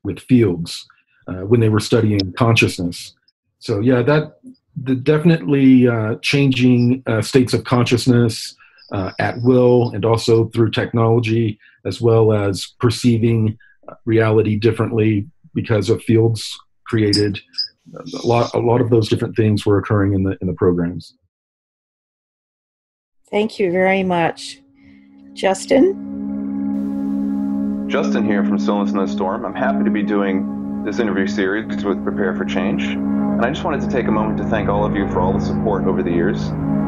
with fields uh, when they were studying consciousness. So yeah, that the definitely uh, changing uh, states of consciousness uh, at will and also through technology as well as perceiving reality differently because of fields created a lot a lot of those different things were occurring in the in the programs thank you very much justin justin here from stillness in the storm i'm happy to be doing this interview series with prepare for change and I just wanted to take a moment to thank all of you for all the support over the years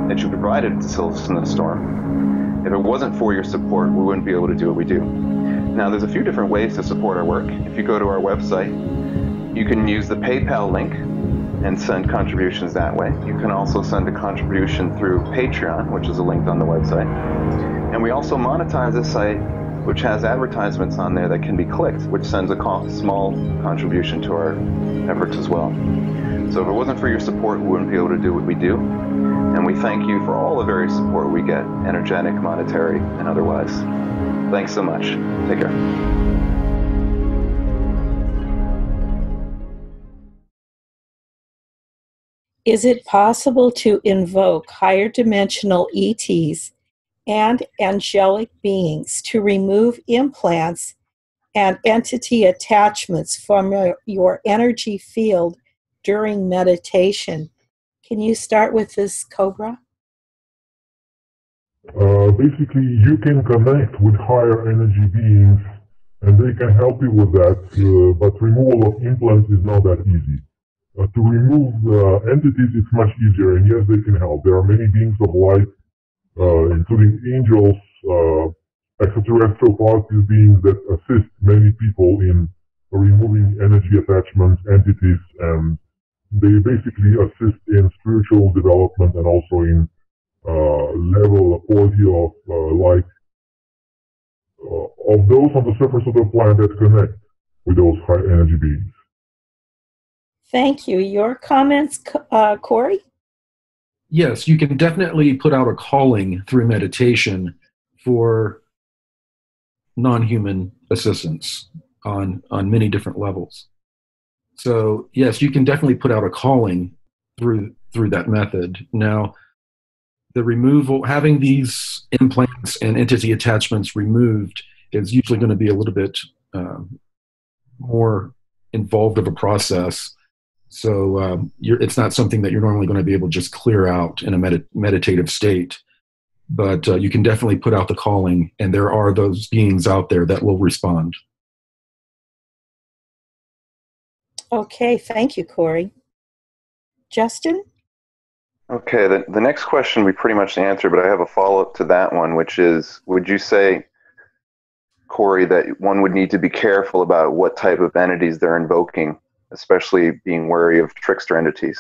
that you provided to Stillness in the Storm. If it wasn't for your support, we wouldn't be able to do what we do. Now, there's a few different ways to support our work. If you go to our website, you can use the PayPal link and send contributions that way. You can also send a contribution through Patreon, which is a link on the website. And we also monetize this site, which has advertisements on there that can be clicked, which sends a small contribution to our efforts as well. So if it wasn't for your support, we wouldn't be able to do what we do. And we thank you for all the various support we get, energetic, monetary, and otherwise. Thanks so much. Take care. Is it possible to invoke higher dimensional ETs and angelic beings to remove implants and entity attachments from your energy field during meditation. Can you start with this, Cobra? Uh, basically, you can connect with higher energy beings and they can help you with that, uh, but removal of implants is not that easy. Uh, to remove entities, it's much easier, and yes, they can help. There are many beings of light, uh, including angels, uh, extraterrestrial qualities beings that assist many people in removing energy attachments, entities, and they basically assist in spiritual development and also in uh, level quality of uh, light of those on the surface of the planet that connect with those high energy beings. Thank you. Your comments, uh, Corey? Yes, you can definitely put out a calling through meditation for non-human assistance on on many different levels. So yes, you can definitely put out a calling through through that method. Now, the removal, having these implants and entity attachments removed, is usually going to be a little bit um, more involved of a process. So um, it's not something that you're normally going to be able to just clear out in a med- meditative state. But uh, you can definitely put out the calling, and there are those beings out there that will respond. Okay, thank you, Corey. Justin? Okay, the, the next question we pretty much answered, but I have a follow up to that one, which is Would you say, Corey, that one would need to be careful about what type of entities they're invoking, especially being wary of trickster entities?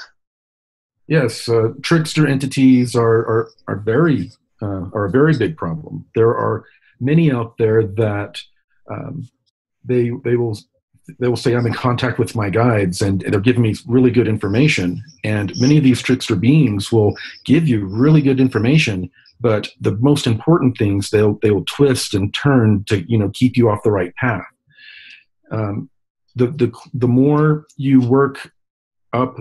Yes, uh, trickster entities are, are, are, very, uh, are a very big problem. There are many out there that um, they, they will they will say i'm in contact with my guides and they're giving me really good information and many of these trickster beings will give you really good information but the most important things they'll they will twist and turn to you know keep you off the right path um, the, the the more you work up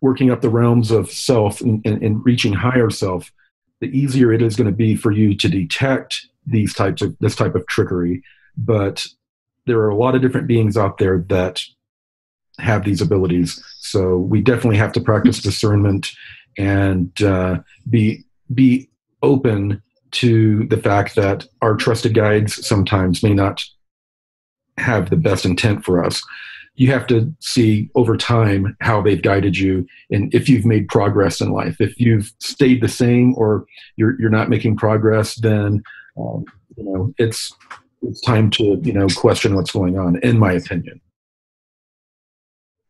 working up the realms of self and, and, and reaching higher self the easier it is going to be for you to detect these types of this type of trickery but there are a lot of different beings out there that have these abilities. So we definitely have to practice discernment and uh, be be open to the fact that our trusted guides sometimes may not have the best intent for us. You have to see over time how they've guided you and if you've made progress in life. If you've stayed the same or you're you're not making progress, then um, you know it's it's time to you know question what's going on in my opinion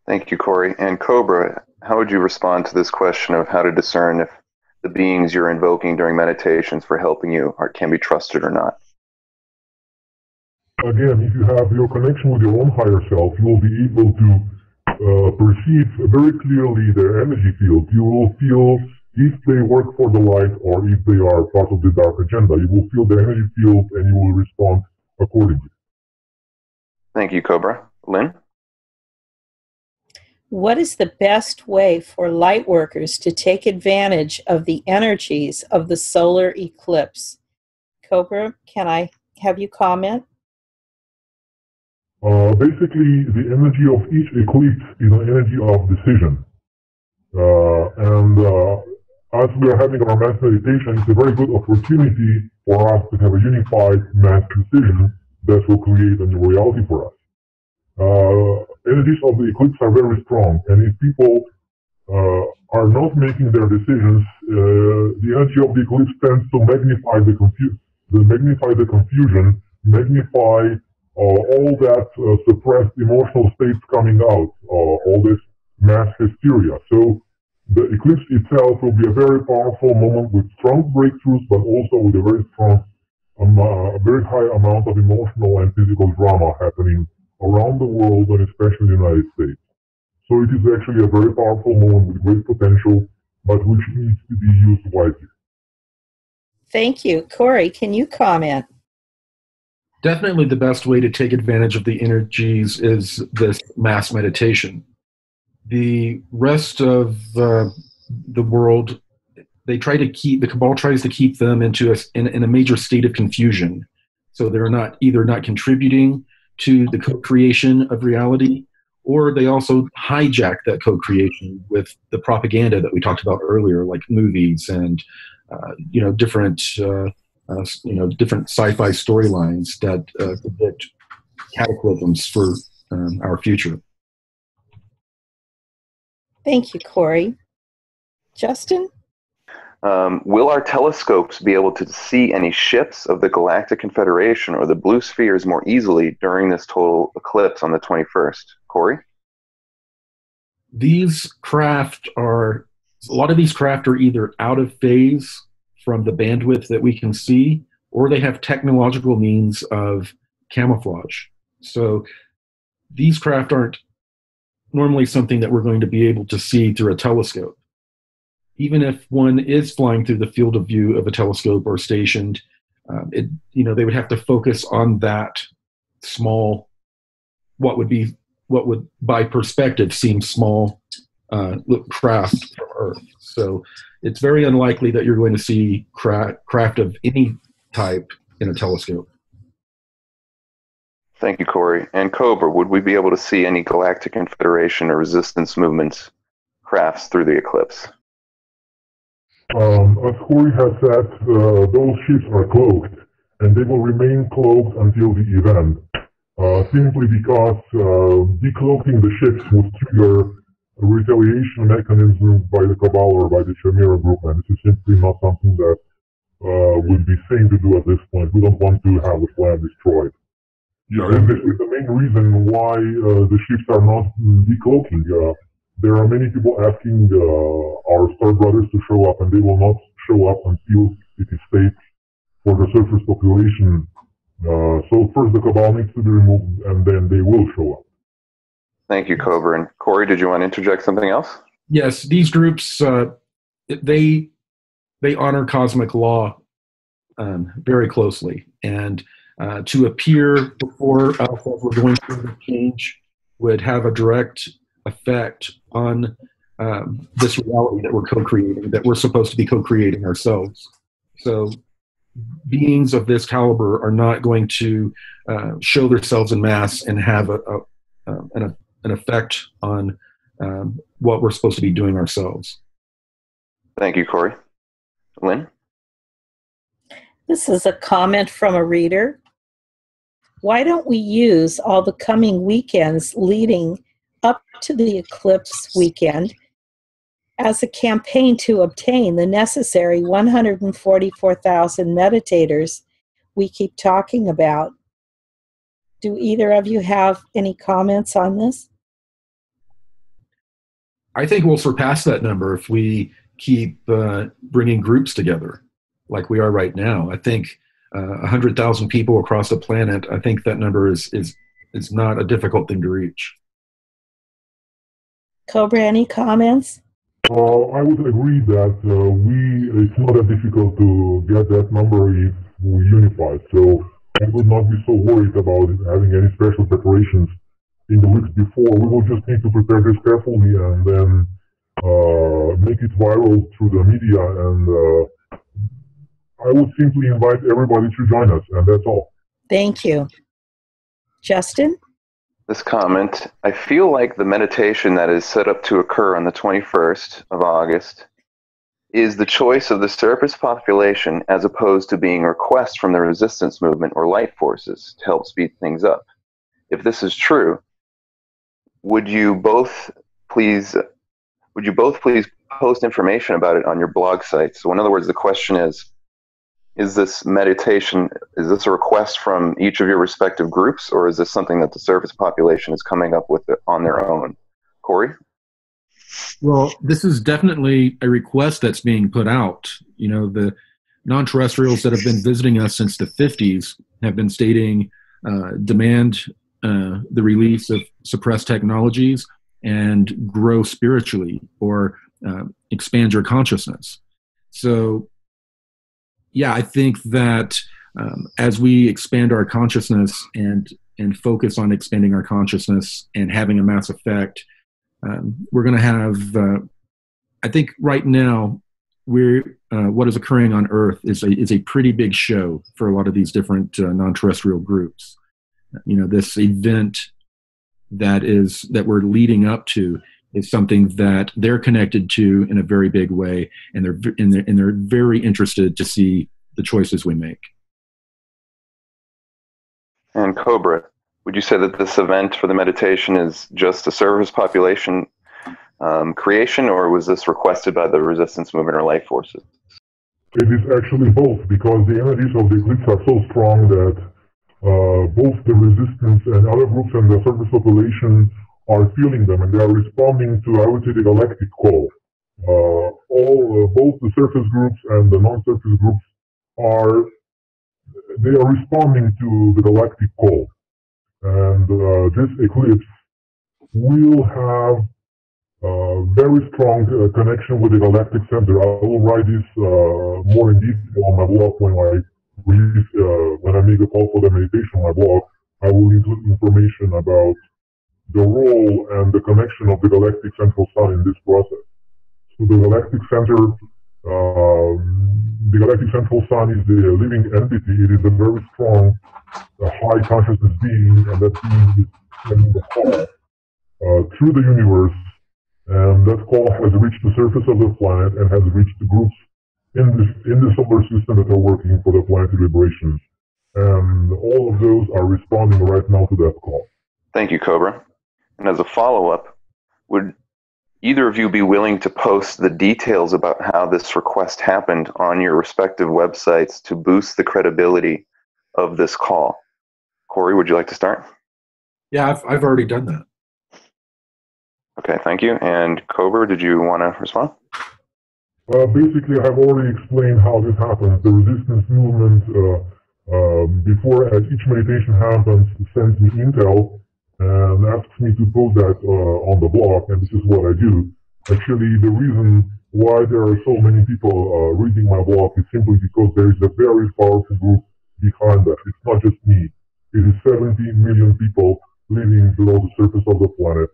thank you corey and cobra how would you respond to this question of how to discern if the beings you're invoking during meditations for helping you are, can be trusted or not again if you have your connection with your own higher self you will be able to uh, perceive very clearly their energy field you will feel if they work for the light or if they are part of the dark agenda. You will feel the energy field and you will respond accordingly. Thank you, Cobra. Lynn? What is the best way for light workers to take advantage of the energies of the solar eclipse? Cobra, can I have you comment? Uh, basically, the energy of each eclipse is an energy of decision. Uh, and uh, as we are having our mass meditation, it's a very good opportunity for us to have a unified mass decision that will create a new reality for us. Uh, energies of the eclipse are very strong, and if people uh, are not making their decisions, uh, the energy of the eclipse tends to magnify the, confu- the magnify the confusion, magnify all that uh, suppressed emotional states coming out, uh, all this mass hysteria. So the eclipse itself will be a very powerful moment with strong breakthroughs, but also with a very strong, um, a very high amount of emotional and physical drama happening around the world and especially in the United States. So it is actually a very powerful moment with great potential, but which needs to be used wisely. Thank you. Corey, can you comment? Definitely the best way to take advantage of the energies is this mass meditation. The rest of uh, the world, they try to keep, the cabal tries to keep them into a, in, in a major state of confusion. So they're not either not contributing to the co-creation of reality or they also hijack that co-creation with the propaganda that we talked about earlier like movies and uh, you know different uh, uh, you know different sci-fi storylines that uh, predict cataclysms for um, our future thank you corey justin um, will our telescopes be able to see any ships of the Galactic Confederation or the blue spheres more easily during this total eclipse on the 21st? Corey? These craft are, a lot of these craft are either out of phase from the bandwidth that we can see, or they have technological means of camouflage. So these craft aren't normally something that we're going to be able to see through a telescope even if one is flying through the field of view of a telescope or stationed, um, it you know they would have to focus on that small, what would be what would by perspective seem small uh, craft from Earth. So it's very unlikely that you're going to see cra- craft of any type in a telescope. Thank you, Corey. And Cobra, would we be able to see any Galactic Confederation or resistance movements crafts through the eclipse? Um, as Corey has said, uh, those ships are cloaked, and they will remain cloaked until the event, uh, simply because uh, decloaking the ships would trigger retaliation mechanisms by the Cabal or by the Chimera group, and this is simply not something that uh, would be sane to do at this point. We don't want to have the plan destroyed. Yeah, and this is the main reason why uh, the ships are not decloaking. Uh, there are many people asking uh, our star brothers to show up, and they will not show up until it is safe for the surface population. Uh, so first the cabal needs to be removed, and then they will show up. Thank you, Cobra. And Corey, did you want to interject something else? Yes, these groups uh, they they honor cosmic law um, very closely, and uh, to appear before as we're going through the change would have a direct effect on um, this reality that we're co-creating, that we're supposed to be co-creating ourselves. So beings of this caliber are not going to uh, show themselves in mass and have a, a, um, an, an, effect on um, what we're supposed to be doing ourselves. Thank you, Corey. Lynn? This is a comment from a reader. Why don't we use all the coming weekends leading up to the eclipse weekend as a campaign to obtain the necessary 144,000 meditators we keep talking about. Do either of you have any comments on this? I think we'll surpass that number if we keep uh, bringing groups together like we are right now. I think uh, 100,000 people across the planet, I think that number is, is, is not a difficult thing to reach. Cobra, any comments? Uh, I would agree that uh, we it's not that difficult to get that number if we unify. So I would not be so worried about having any special preparations in the weeks before. We will just need to prepare this carefully and then uh, make it viral through the media. And uh, I would simply invite everybody to join us, and that's all. Thank you. Justin? This comment I feel like the meditation that is set up to occur on the 21st of August is the choice of the surface population as opposed to being a request from the resistance movement or light forces to help speed things up. If this is true, would you both please would you both please post information about it on your blog site? So in other words, the question is is this meditation is this a request from each of your respective groups or is this something that the surface population is coming up with on their own? Corey? Well this is definitely a request that's being put out. You know the non-terrestrials that have been visiting us since the 50s have been stating uh, demand uh, the release of suppressed technologies and grow spiritually or uh, expand your consciousness so yeah, I think that um, as we expand our consciousness and and focus on expanding our consciousness and having a mass effect, um, we're going to have. Uh, I think right now, we're uh, what is occurring on Earth is a is a pretty big show for a lot of these different uh, non-terrestrial groups. You know, this event that is that we're leading up to is something that they're connected to in a very big way, and they're and they're, and they're very interested to see the choices we make. And Cobra, would you say that this event for the meditation is just a surface population um, creation, or was this requested by the resistance movement or light forces? It is actually both, because the energies of the eclipse are so strong that uh, both the resistance and other groups and the surface population are feeling them and they are responding to, I would say, the galactic call. Uh, all, uh, both the surface groups and the non-surface groups are, they are responding to the galactic call. And uh, this eclipse will have a very strong uh, connection with the galactic center. I will write this uh, more in detail on my blog when I release, uh, when I make a call for the meditation on my blog. I will include information about the role and the connection of the galactic central sun in this process. So the galactic center, um, the galactic central sun is the living entity. It is a very strong, a high consciousness being, and that being is sending the call uh, through the universe. And that call has reached the surface of the planet and has reached the groups in this in the solar system that are working for the planetary liberation. And all of those are responding right now to that call. Thank you, Cobra. And as a follow up, would either of you be willing to post the details about how this request happened on your respective websites to boost the credibility of this call? Corey, would you like to start? Yeah, I've, I've already done that. Okay, thank you. And Cobra, did you want to respond? Uh, basically, I've already explained how this happens. The resistance movement, uh, uh, before each meditation happens, sends me intel and asks me to post that uh, on the blog, and this is what I do. Actually, the reason why there are so many people uh, reading my blog is simply because there is a very powerful group behind that. It's not just me. It is 17 million people living below the surface of the planet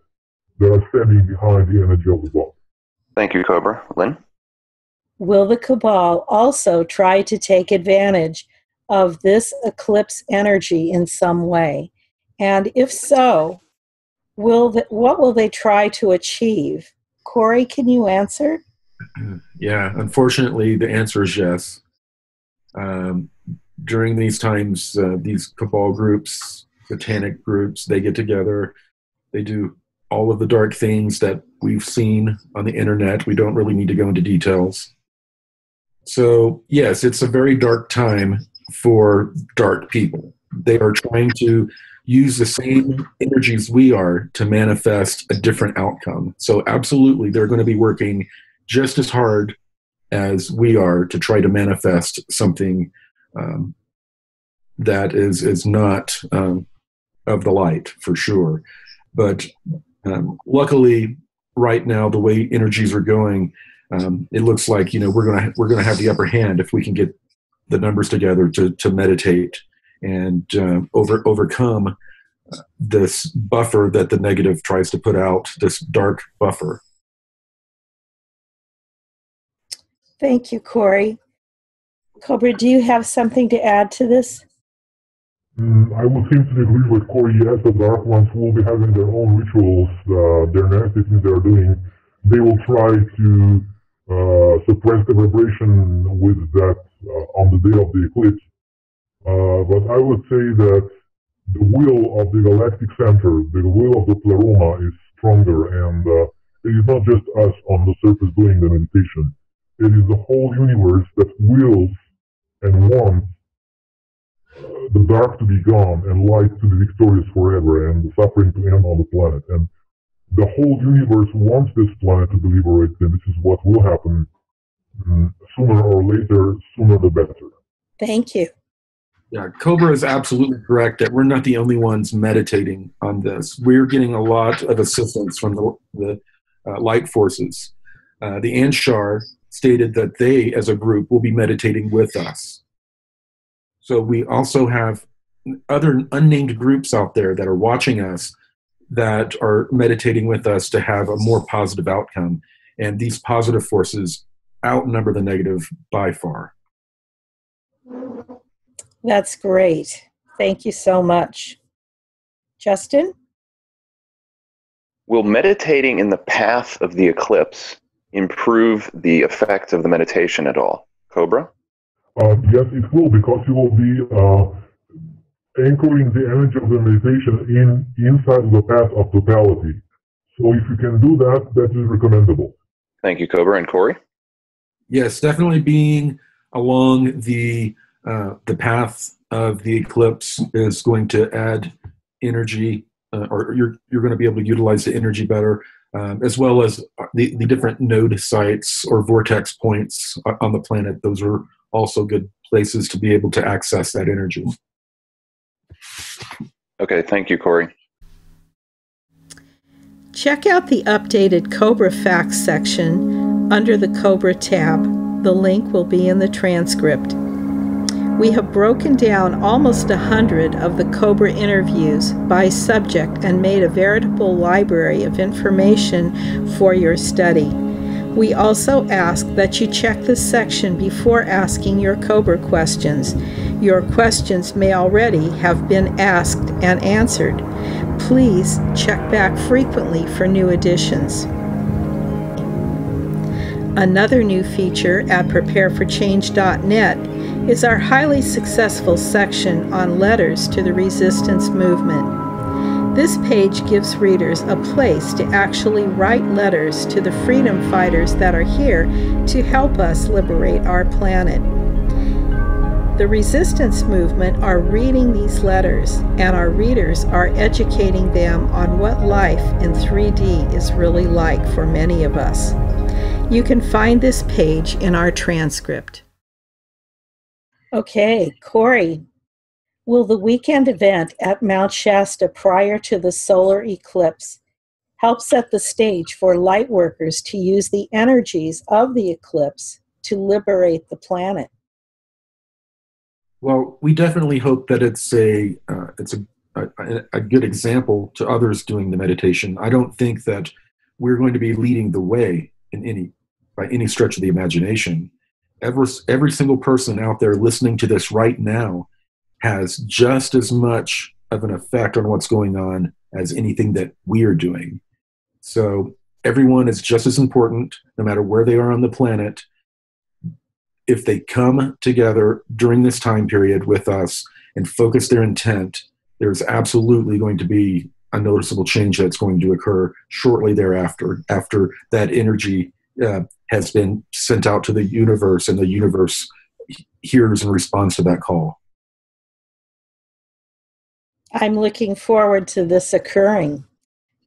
that are standing behind the energy of the blog. Thank you, Cobra. Lynn? Will the cabal also try to take advantage of this eclipse energy in some way? And if so, will the, what will they try to achieve? Corey, can you answer? Yeah, unfortunately, the answer is yes. Um, during these times, uh, these cabal groups, satanic groups, they get together. They do all of the dark things that we've seen on the internet. We don't really need to go into details. So, yes, it's a very dark time for dark people. They are trying to use the same energies we are to manifest a different outcome. So, absolutely, they're going to be working just as hard as we are to try to manifest something um, that is is not um, of the light for sure. But um, luckily, right now, the way energies are going, um, it looks like you know we're gonna we're gonna have the upper hand if we can get the numbers together to to meditate and uh, over overcome this buffer that the negative tries to put out, this dark buffer. Thank you, Corey. Cobra, do you have something to add to this? Mm, I would seem to agree with Corey. Yes, the Dark Ones will be having their own rituals, uh, their nasty things they're doing. They will try to uh, suppress the vibration with that uh, on the day of the eclipse. Uh, but I would say that the will of the galactic center, the will of the pleroma is stronger and uh, it is not just us on the surface doing the meditation. It is the whole universe that wills and wants uh, the dark to be gone and light to be victorious forever and the suffering to end on the planet. And the whole universe wants this planet to be liberated and this is what will happen um, sooner or later, sooner the better. Thank you. Yeah, Cobra is absolutely correct that we're not the only ones meditating on this. We're getting a lot of assistance from the, the uh, light forces. Uh, the Anshar stated that they, as a group, will be meditating with us. So we also have other unnamed groups out there that are watching us that are meditating with us to have a more positive outcome. And these positive forces outnumber the negative by far. That's great. Thank you so much. Justin? Will meditating in the path of the eclipse improve the effect of the meditation at all? Cobra? Uh, yes, it will, because you will be uh, anchoring the energy of the meditation in inside of the path of totality. So if you can do that, that is recommendable. Thank you, Cobra and Corey. Yes, definitely being along the uh, the path of the eclipse is going to add energy, uh, or you're you're going to be able to utilize the energy better, um, as well as the, the different node sites or vortex points on the planet. Those are also good places to be able to access that energy. Okay, thank you, Corey. Check out the updated Cobra Facts section under the Cobra tab. The link will be in the transcript. We have broken down almost a hundred of the Cobra interviews by subject and made a veritable library of information for your study. We also ask that you check this section before asking your Cobra questions. Your questions may already have been asked and answered. Please check back frequently for new additions. Another new feature at prepareforchange.net is our highly successful section on letters to the resistance movement. This page gives readers a place to actually write letters to the freedom fighters that are here to help us liberate our planet. The resistance movement are reading these letters, and our readers are educating them on what life in 3D is really like for many of us. You can find this page in our transcript. Okay, Corey, will the weekend event at Mount Shasta prior to the solar eclipse help set the stage for light workers to use the energies of the eclipse to liberate the planet? Well, we definitely hope that it's a uh, it's a, a, a good example to others doing the meditation. I don't think that we're going to be leading the way in any by any stretch of the imagination every, every single person out there listening to this right now has just as much of an effect on what's going on as anything that we are doing. So everyone is just as important, no matter where they are on the planet. If they come together during this time period with us and focus their intent, there's absolutely going to be a noticeable change that's going to occur shortly thereafter, after that energy uh, has been sent out to the universe and the universe hears and responds to that call. I'm looking forward to this occurring.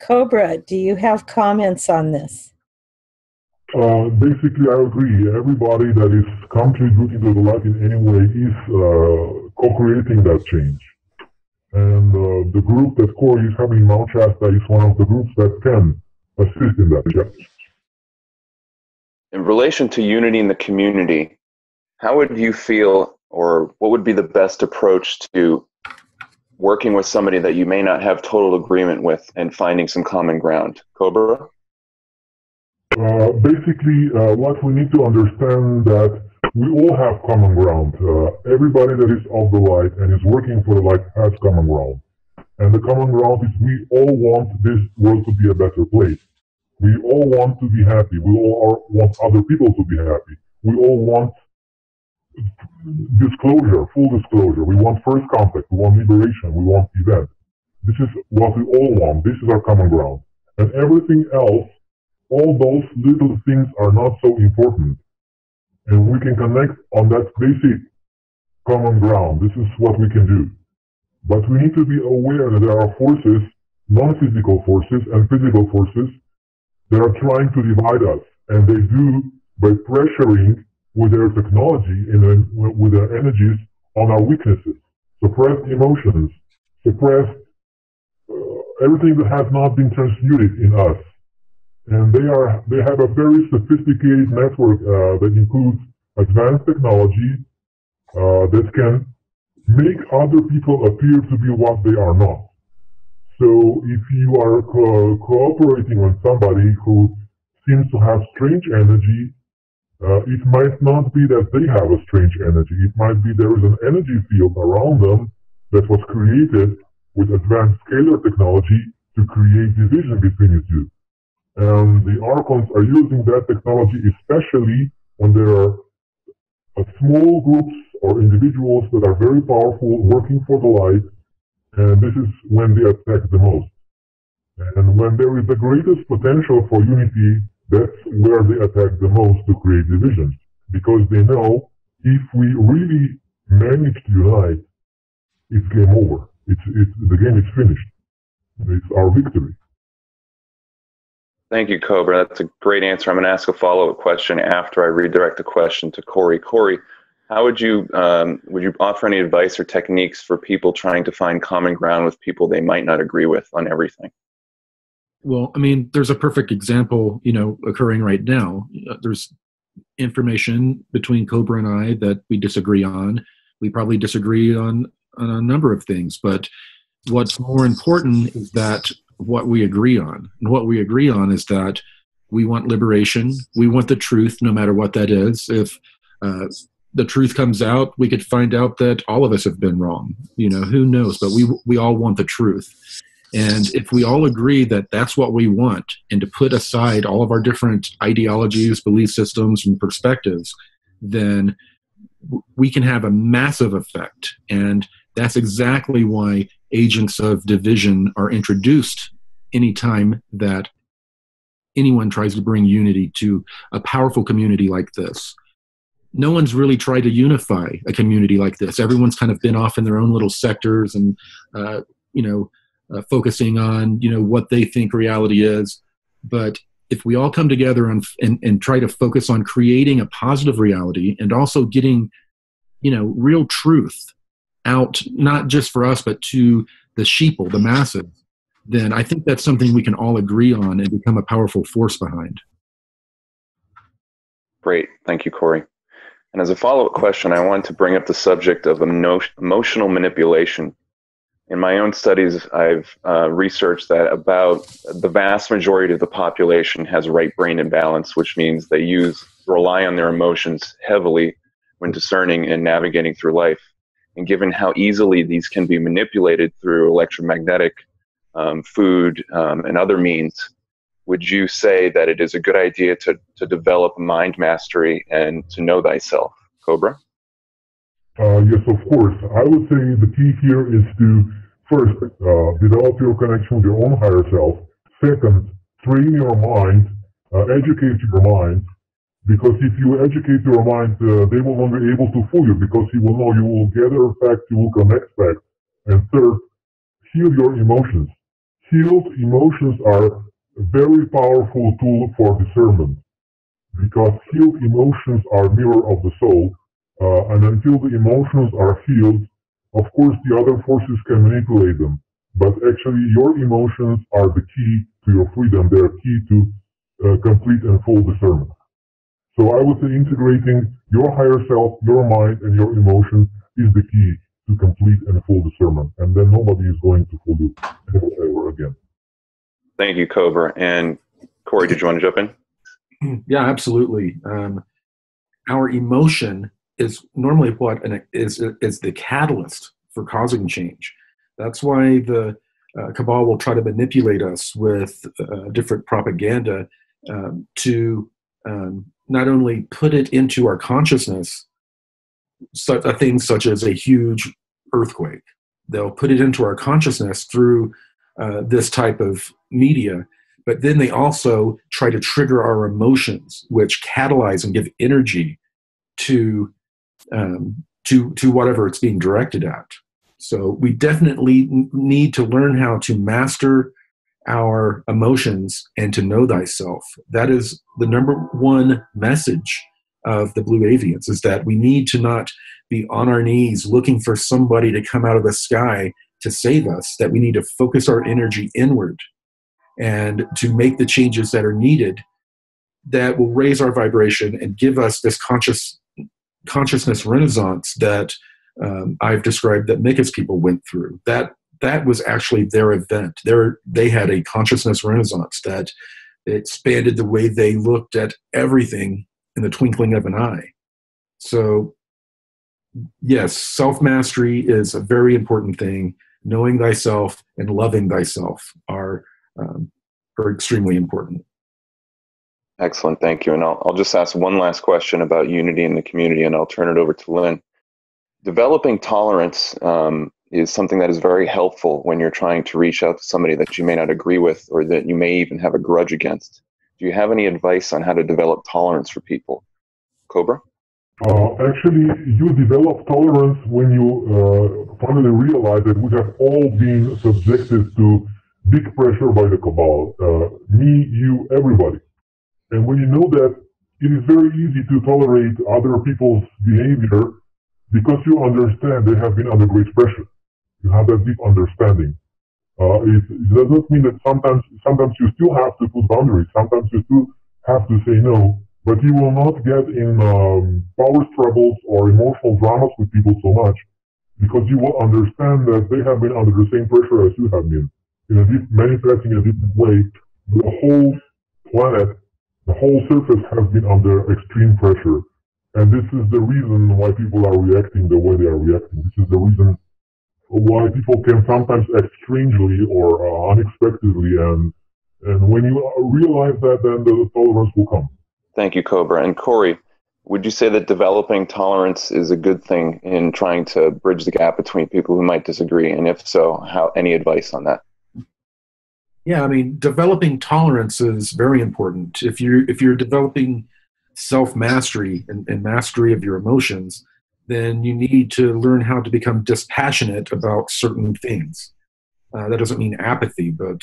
Cobra, do you have comments on this? Uh, basically, I agree. Everybody that is contributing to the light in any way is uh, co-creating that change. And uh, the group that Corey is having in Mount Shasta is one of the groups that can assist in that. Yes in relation to unity in the community, how would you feel, or what would be the best approach to working with somebody that you may not have total agreement with and finding some common ground? Cobra? Uh, basically, uh, what we need to understand that we all have common ground. Uh, everybody that is of the light and is working for the light has common ground. And the common ground is we all want this world to be a better place. We all want to be happy. We all are, want other people to be happy. We all want disclosure, full disclosure. We want first contact. We want liberation. We want event. This is what we all want. This is our common ground. And everything else, all those little things are not so important. And we can connect on that basic common ground. This is what we can do. But we need to be aware that there are forces, non-physical forces and physical forces, that are trying to divide us. And they do by pressuring with their technology and with their energies on our weaknesses, suppressed emotions, suppressed uh, everything that has not been transmuted in us. And they are they have a very sophisticated network uh, that includes advanced technology uh, that can make other people appear to be what they are not. So if you are co- cooperating with somebody who seems to have strange energy, uh, it might not be that they have a strange energy. It might be there is an energy field around them that was created with advanced scalar technology to create division between the two. And the Archons are using that technology especially when there are uh, small groups or individuals that are very powerful working for the light, and this is when they attack the most. And when there is the greatest potential for unity that's where they attack the most to create divisions because they know if we really manage to unite, it's game over. It's, it's, the game is finished. It's our victory. Thank you, Cobra. That's a great answer. I'm going to ask a follow-up question after I redirect the question to Corey. Corey, how would you um, would you offer any advice or techniques for people trying to find common ground with people they might not agree with on everything? Well, I mean, there's a perfect example, you know, occurring right now. There's information between Cobra and I that we disagree on. We probably disagree on, on a number of things, but what's more important is that what we agree on. And what we agree on is that we want liberation. We want the truth, no matter what that is. If uh, the truth comes out, we could find out that all of us have been wrong. You know, who knows? But we we all want the truth. And if we all agree that that's what we want, and to put aside all of our different ideologies, belief systems, and perspectives, then we can have a massive effect. And that's exactly why agents of division are introduced anytime that anyone tries to bring unity to a powerful community like this. No one's really tried to unify a community like this. Everyone's kind of been off in their own little sectors and, uh, you know, uh, focusing on you know what they think reality is. But if we all come together and, and, and try to focus on creating a positive reality and also getting you know real truth out not just for us but to the sheeple the masses then i think that's something we can all agree on and become a powerful force behind. Great. Thank you corey. And as a follow-up question i want to bring up the subject of emotional manipulation in my own studies, I've uh, researched that about the vast majority of the population has right brain imbalance, which means they use rely on their emotions heavily when discerning and navigating through life. And given how easily these can be manipulated through electromagnetic, um, food, um, and other means, would you say that it is a good idea to, to develop mind mastery and to know thyself, Cobra? Uh, yes, of course. I would say the key here is to First, uh, develop your connection with your own higher self. Second, train your mind, uh, educate your mind, because if you educate your mind, uh, they will not be able to fool you because you will know you will gather facts, you will connect facts. And third, heal your emotions. Healed emotions are a very powerful tool for discernment because healed emotions are mirror of the soul. Uh, and until the emotions are healed, of course, the other forces can manipulate them, but actually your emotions are the key to your freedom. They're key to uh, complete and full discernment. So I would say integrating your higher self, your mind, and your emotion is the key. to complete and full discernment. And then nobody is going to fool you ever, ever again. Thank you, Cobra. And Corey, did you want to jump in? Yeah, absolutely. Um, our emotion is normally what an, is is the catalyst for causing change. That's why the uh, cabal will try to manipulate us with uh, different propaganda um, to um, not only put it into our consciousness, such a thing such as a huge earthquake. They'll put it into our consciousness through uh, this type of media, but then they also try to trigger our emotions, which catalyze and give energy to um, to to whatever it's being directed at. So we definitely need to learn how to master our emotions and to know thyself. That is the number one message of the blue avians is that we need to not be on our knees looking for somebody to come out of the sky to save us, that we need to focus our energy inward and to make the changes that are needed that will raise our vibration and give us this conscious consciousness renaissance that um, I've described that Mikas people went through. That that was actually their event. Their, they had a consciousness renaissance that expanded the way they looked at everything in the twinkling of an eye. So, yes, self mastery is a very important thing. Knowing thyself and loving thyself are, um, are extremely important. Excellent, thank you. And I'll, I'll just ask one last question about unity in the community, and I'll turn it over to Lynn. Developing tolerance um, is something that is very helpful when you're trying to reach out to somebody that you may not agree with or that you may even have a grudge against. Do you have any advice on how to develop tolerance for people? Cobra? Uh, actually, you develop tolerance when you uh, finally realize that we have all been subjected to big pressure by the cabal. Uh, me, you, everybody. And when you know that, it is very easy to tolerate other people's behavior because you understand they have been under great pressure you have that deep understanding. Uh, it, it, does not mean that sometimes sometimes you still have to put boundaries. Sometimes you still have to say no, but you will not get in um, power struggles or emotional dramas with people so much because you will understand that they have been under the same pressure as you have been in a deep manifesting in a different way. The whole planet, the whole surface has been under extreme pressure. And this is the reason why people are reacting the way they are reacting. This is the reason why people can sometimes act strangely or uh, unexpectedly, and and when you realize that, then the tolerance will come. Thank you, Cobra and Corey. Would you say that developing tolerance is a good thing in trying to bridge the gap between people who might disagree? And if so, how any advice on that? Yeah, I mean, developing tolerance is very important. If you're if you're developing self mastery and, and mastery of your emotions, then you need to learn how to become dispassionate about certain things. Uh, that doesn't mean apathy, but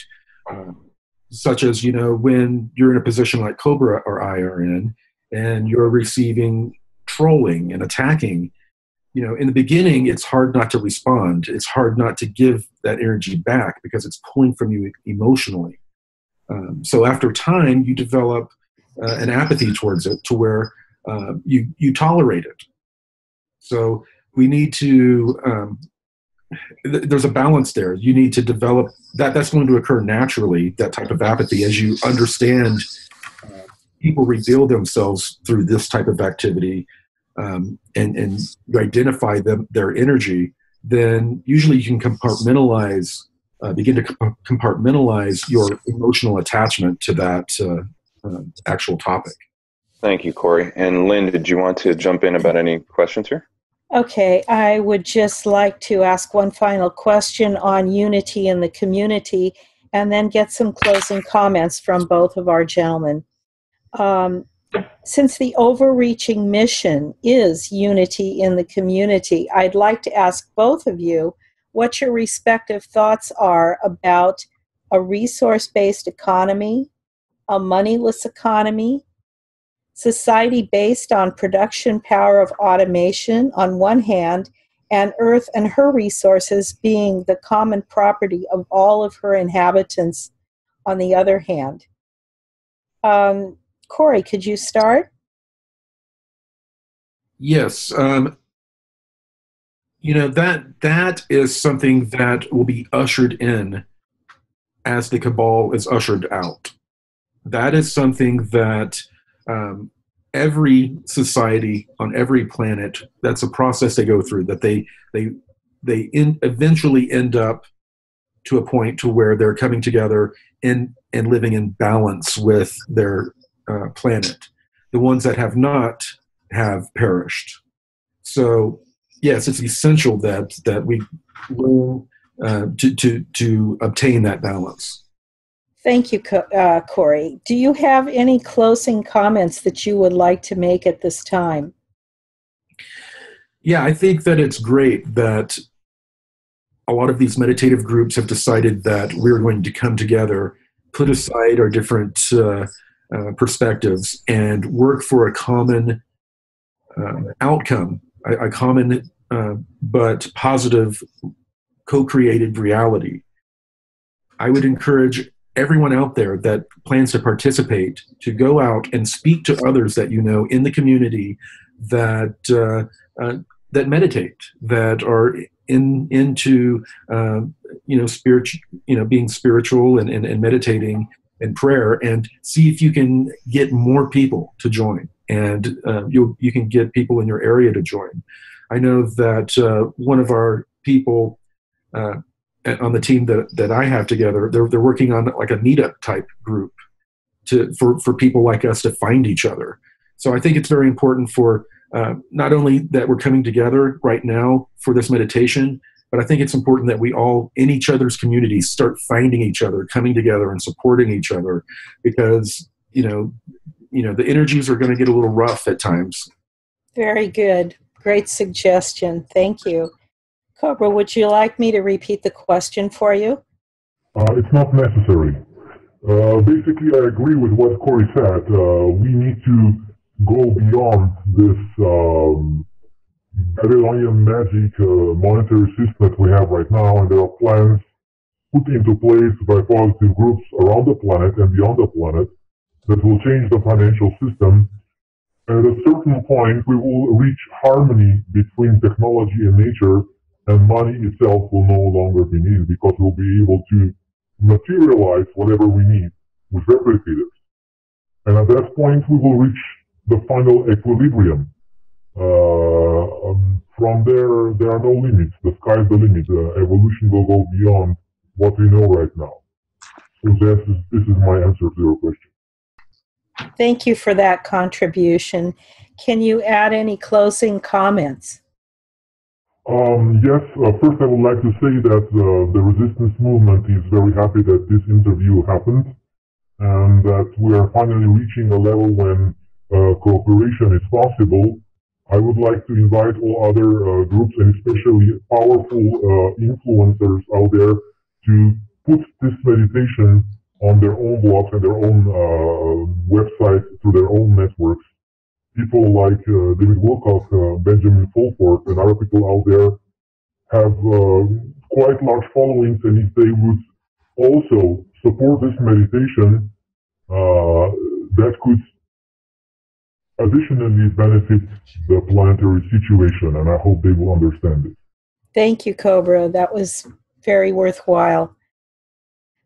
uh, such as, you know, when you're in a position like Cobra or I are in, and you're receiving trolling and attacking, you know, in the beginning, it's hard not to respond. It's hard not to give that energy back because it's pulling from you emotionally. Um, so after time, you develop uh, an apathy towards it to where uh, you you tolerate it so we need to um, th- there's a balance there. You need to develop that. That's going to occur naturally. That type of apathy as you understand uh, people reveal themselves through this type of activity um, and and you identify them their energy. Then usually you can compartmentalize. Uh, begin to compartmentalize your emotional attachment to that uh, uh, actual topic. Thank you, Corey. And Lynn, did you want to jump in about any questions here? Okay, I would just like to ask one final question on unity in the community and then get some closing comments from both of our gentlemen. Um, since the overreaching mission is unity in the community, I'd like to ask both of you what your respective thoughts are about a resource based economy, a moneyless economy, society based on production power of automation on one hand, and Earth and her resources being the common property of all of her inhabitants on the other hand. Um, Corey, could you start? Yes. Um, You know that that is something that will be ushered in as the cabal is ushered out. That is something that um, every society on every planet that's a process they go through that they they they in, eventually end up to a point to where they're coming together and and living in balance with their uh, planet the ones that have not have perished so yes it's essential that that we learn uh, to to to obtain that balance Thank you, uh, Corey. Do you have any closing comments that you would like to make at this time? Yeah, I think that it's great that a lot of these meditative groups have decided that we're going to come together, put aside our different uh, uh, perspectives, and work for a common uh, outcome, a, a common uh, but positive co created reality. I would encourage everyone out there that plans to participate to go out and speak to others that you know in the community that uh, uh, that meditate, that are in into uh, you know spiritual, you know being spiritual and, and, and meditating and prayer, and see if you can get more people to join, and uh, you you can get people in your area to join. I know that uh, one of our people uh, on the team that, that I have together, they're, they're working on like a meetup type group to, for, for people like us to find each other. So I think it's very important for uh, not only that we're coming together right now for this meditation, but I think it's important that we all in each other's communities start finding each other, coming together and supporting each other because, you know, you know, the energies are going to get a little rough at times. Very good. Great suggestion. Thank you. Cobra, would you like me to repeat the question for you? Uh, it's not necessary. Uh, basically, I agree with what Corey said. Uh, we need to go beyond this um, Babylonian magic uh, monetary system that we have right now, and there are plans put into place by positive groups around the planet and beyond the planet that will change the financial system. At a certain point, we will reach harmony between technology and nature and money itself will no longer be needed because we'll be able to materialize whatever we need with replicators. And at that point, we will reach the final equilibrium. Uh, um, from there, there are no limits. The sky's the limit. Uh, evolution will go beyond what we know right now. So this is, this is my answer to your question. Thank you for that contribution. Can you add any closing comments? Um, yes, uh, first I would like to say that uh, the resistance movement is very happy that this interview happened and that we are finally reaching a level when uh, cooperation is possible. I would like to invite all other uh, groups and especially powerful uh, influencers out there to put this meditation on their own blogs and their own uh, websites through their own networks. People like uh, David Wilcock, Benjamin Fulford, and other people out there have quite large followings, and if they would also support this meditation, uh, that could additionally benefit the planetary situation, and I hope they will understand it. Thank you, Cobra. That was very worthwhile.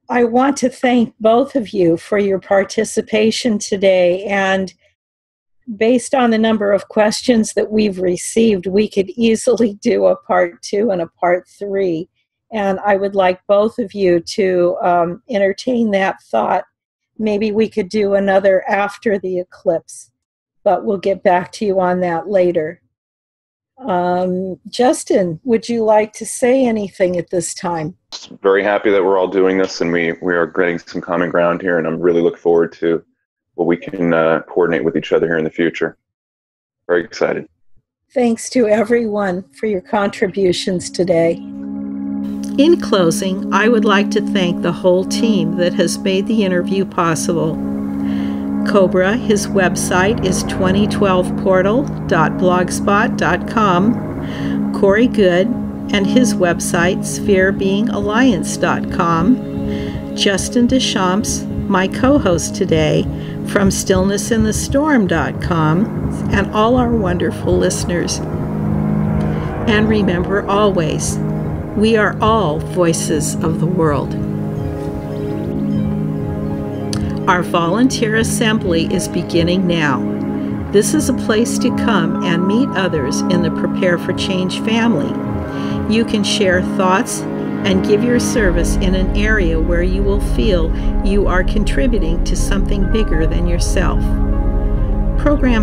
I want to thank both of you for your participation today and based on the number of questions that we've received, we could easily do a part two and a part three. And I would like both of you to um, entertain that thought. Maybe we could do another after the eclipse, but we'll get back to you on that later. Um, Justin, would you like to say anything at this time? Very happy that we're all doing this and we, we are getting some common ground here, and I'm really look forward to what we can uh, coordinate with each other here in the future. Very excited. Thanks to everyone for your contributions today. In closing, I would like to thank the whole team that has made the interview possible. Cobra, his website is 2012portal.blogspot.com. Corey Goode and his website, spherebeingalliance.com. Justin Deschamps, my co host today, from stillnessinthestorm.com, and all our wonderful listeners. And remember always, we are all voices of the world. Our volunteer assembly is beginning now. This is a place to come and meet others in the Prepare for Change family. You can share thoughts and give your service in an area where you will feel you are contributing to something bigger than yourself. Program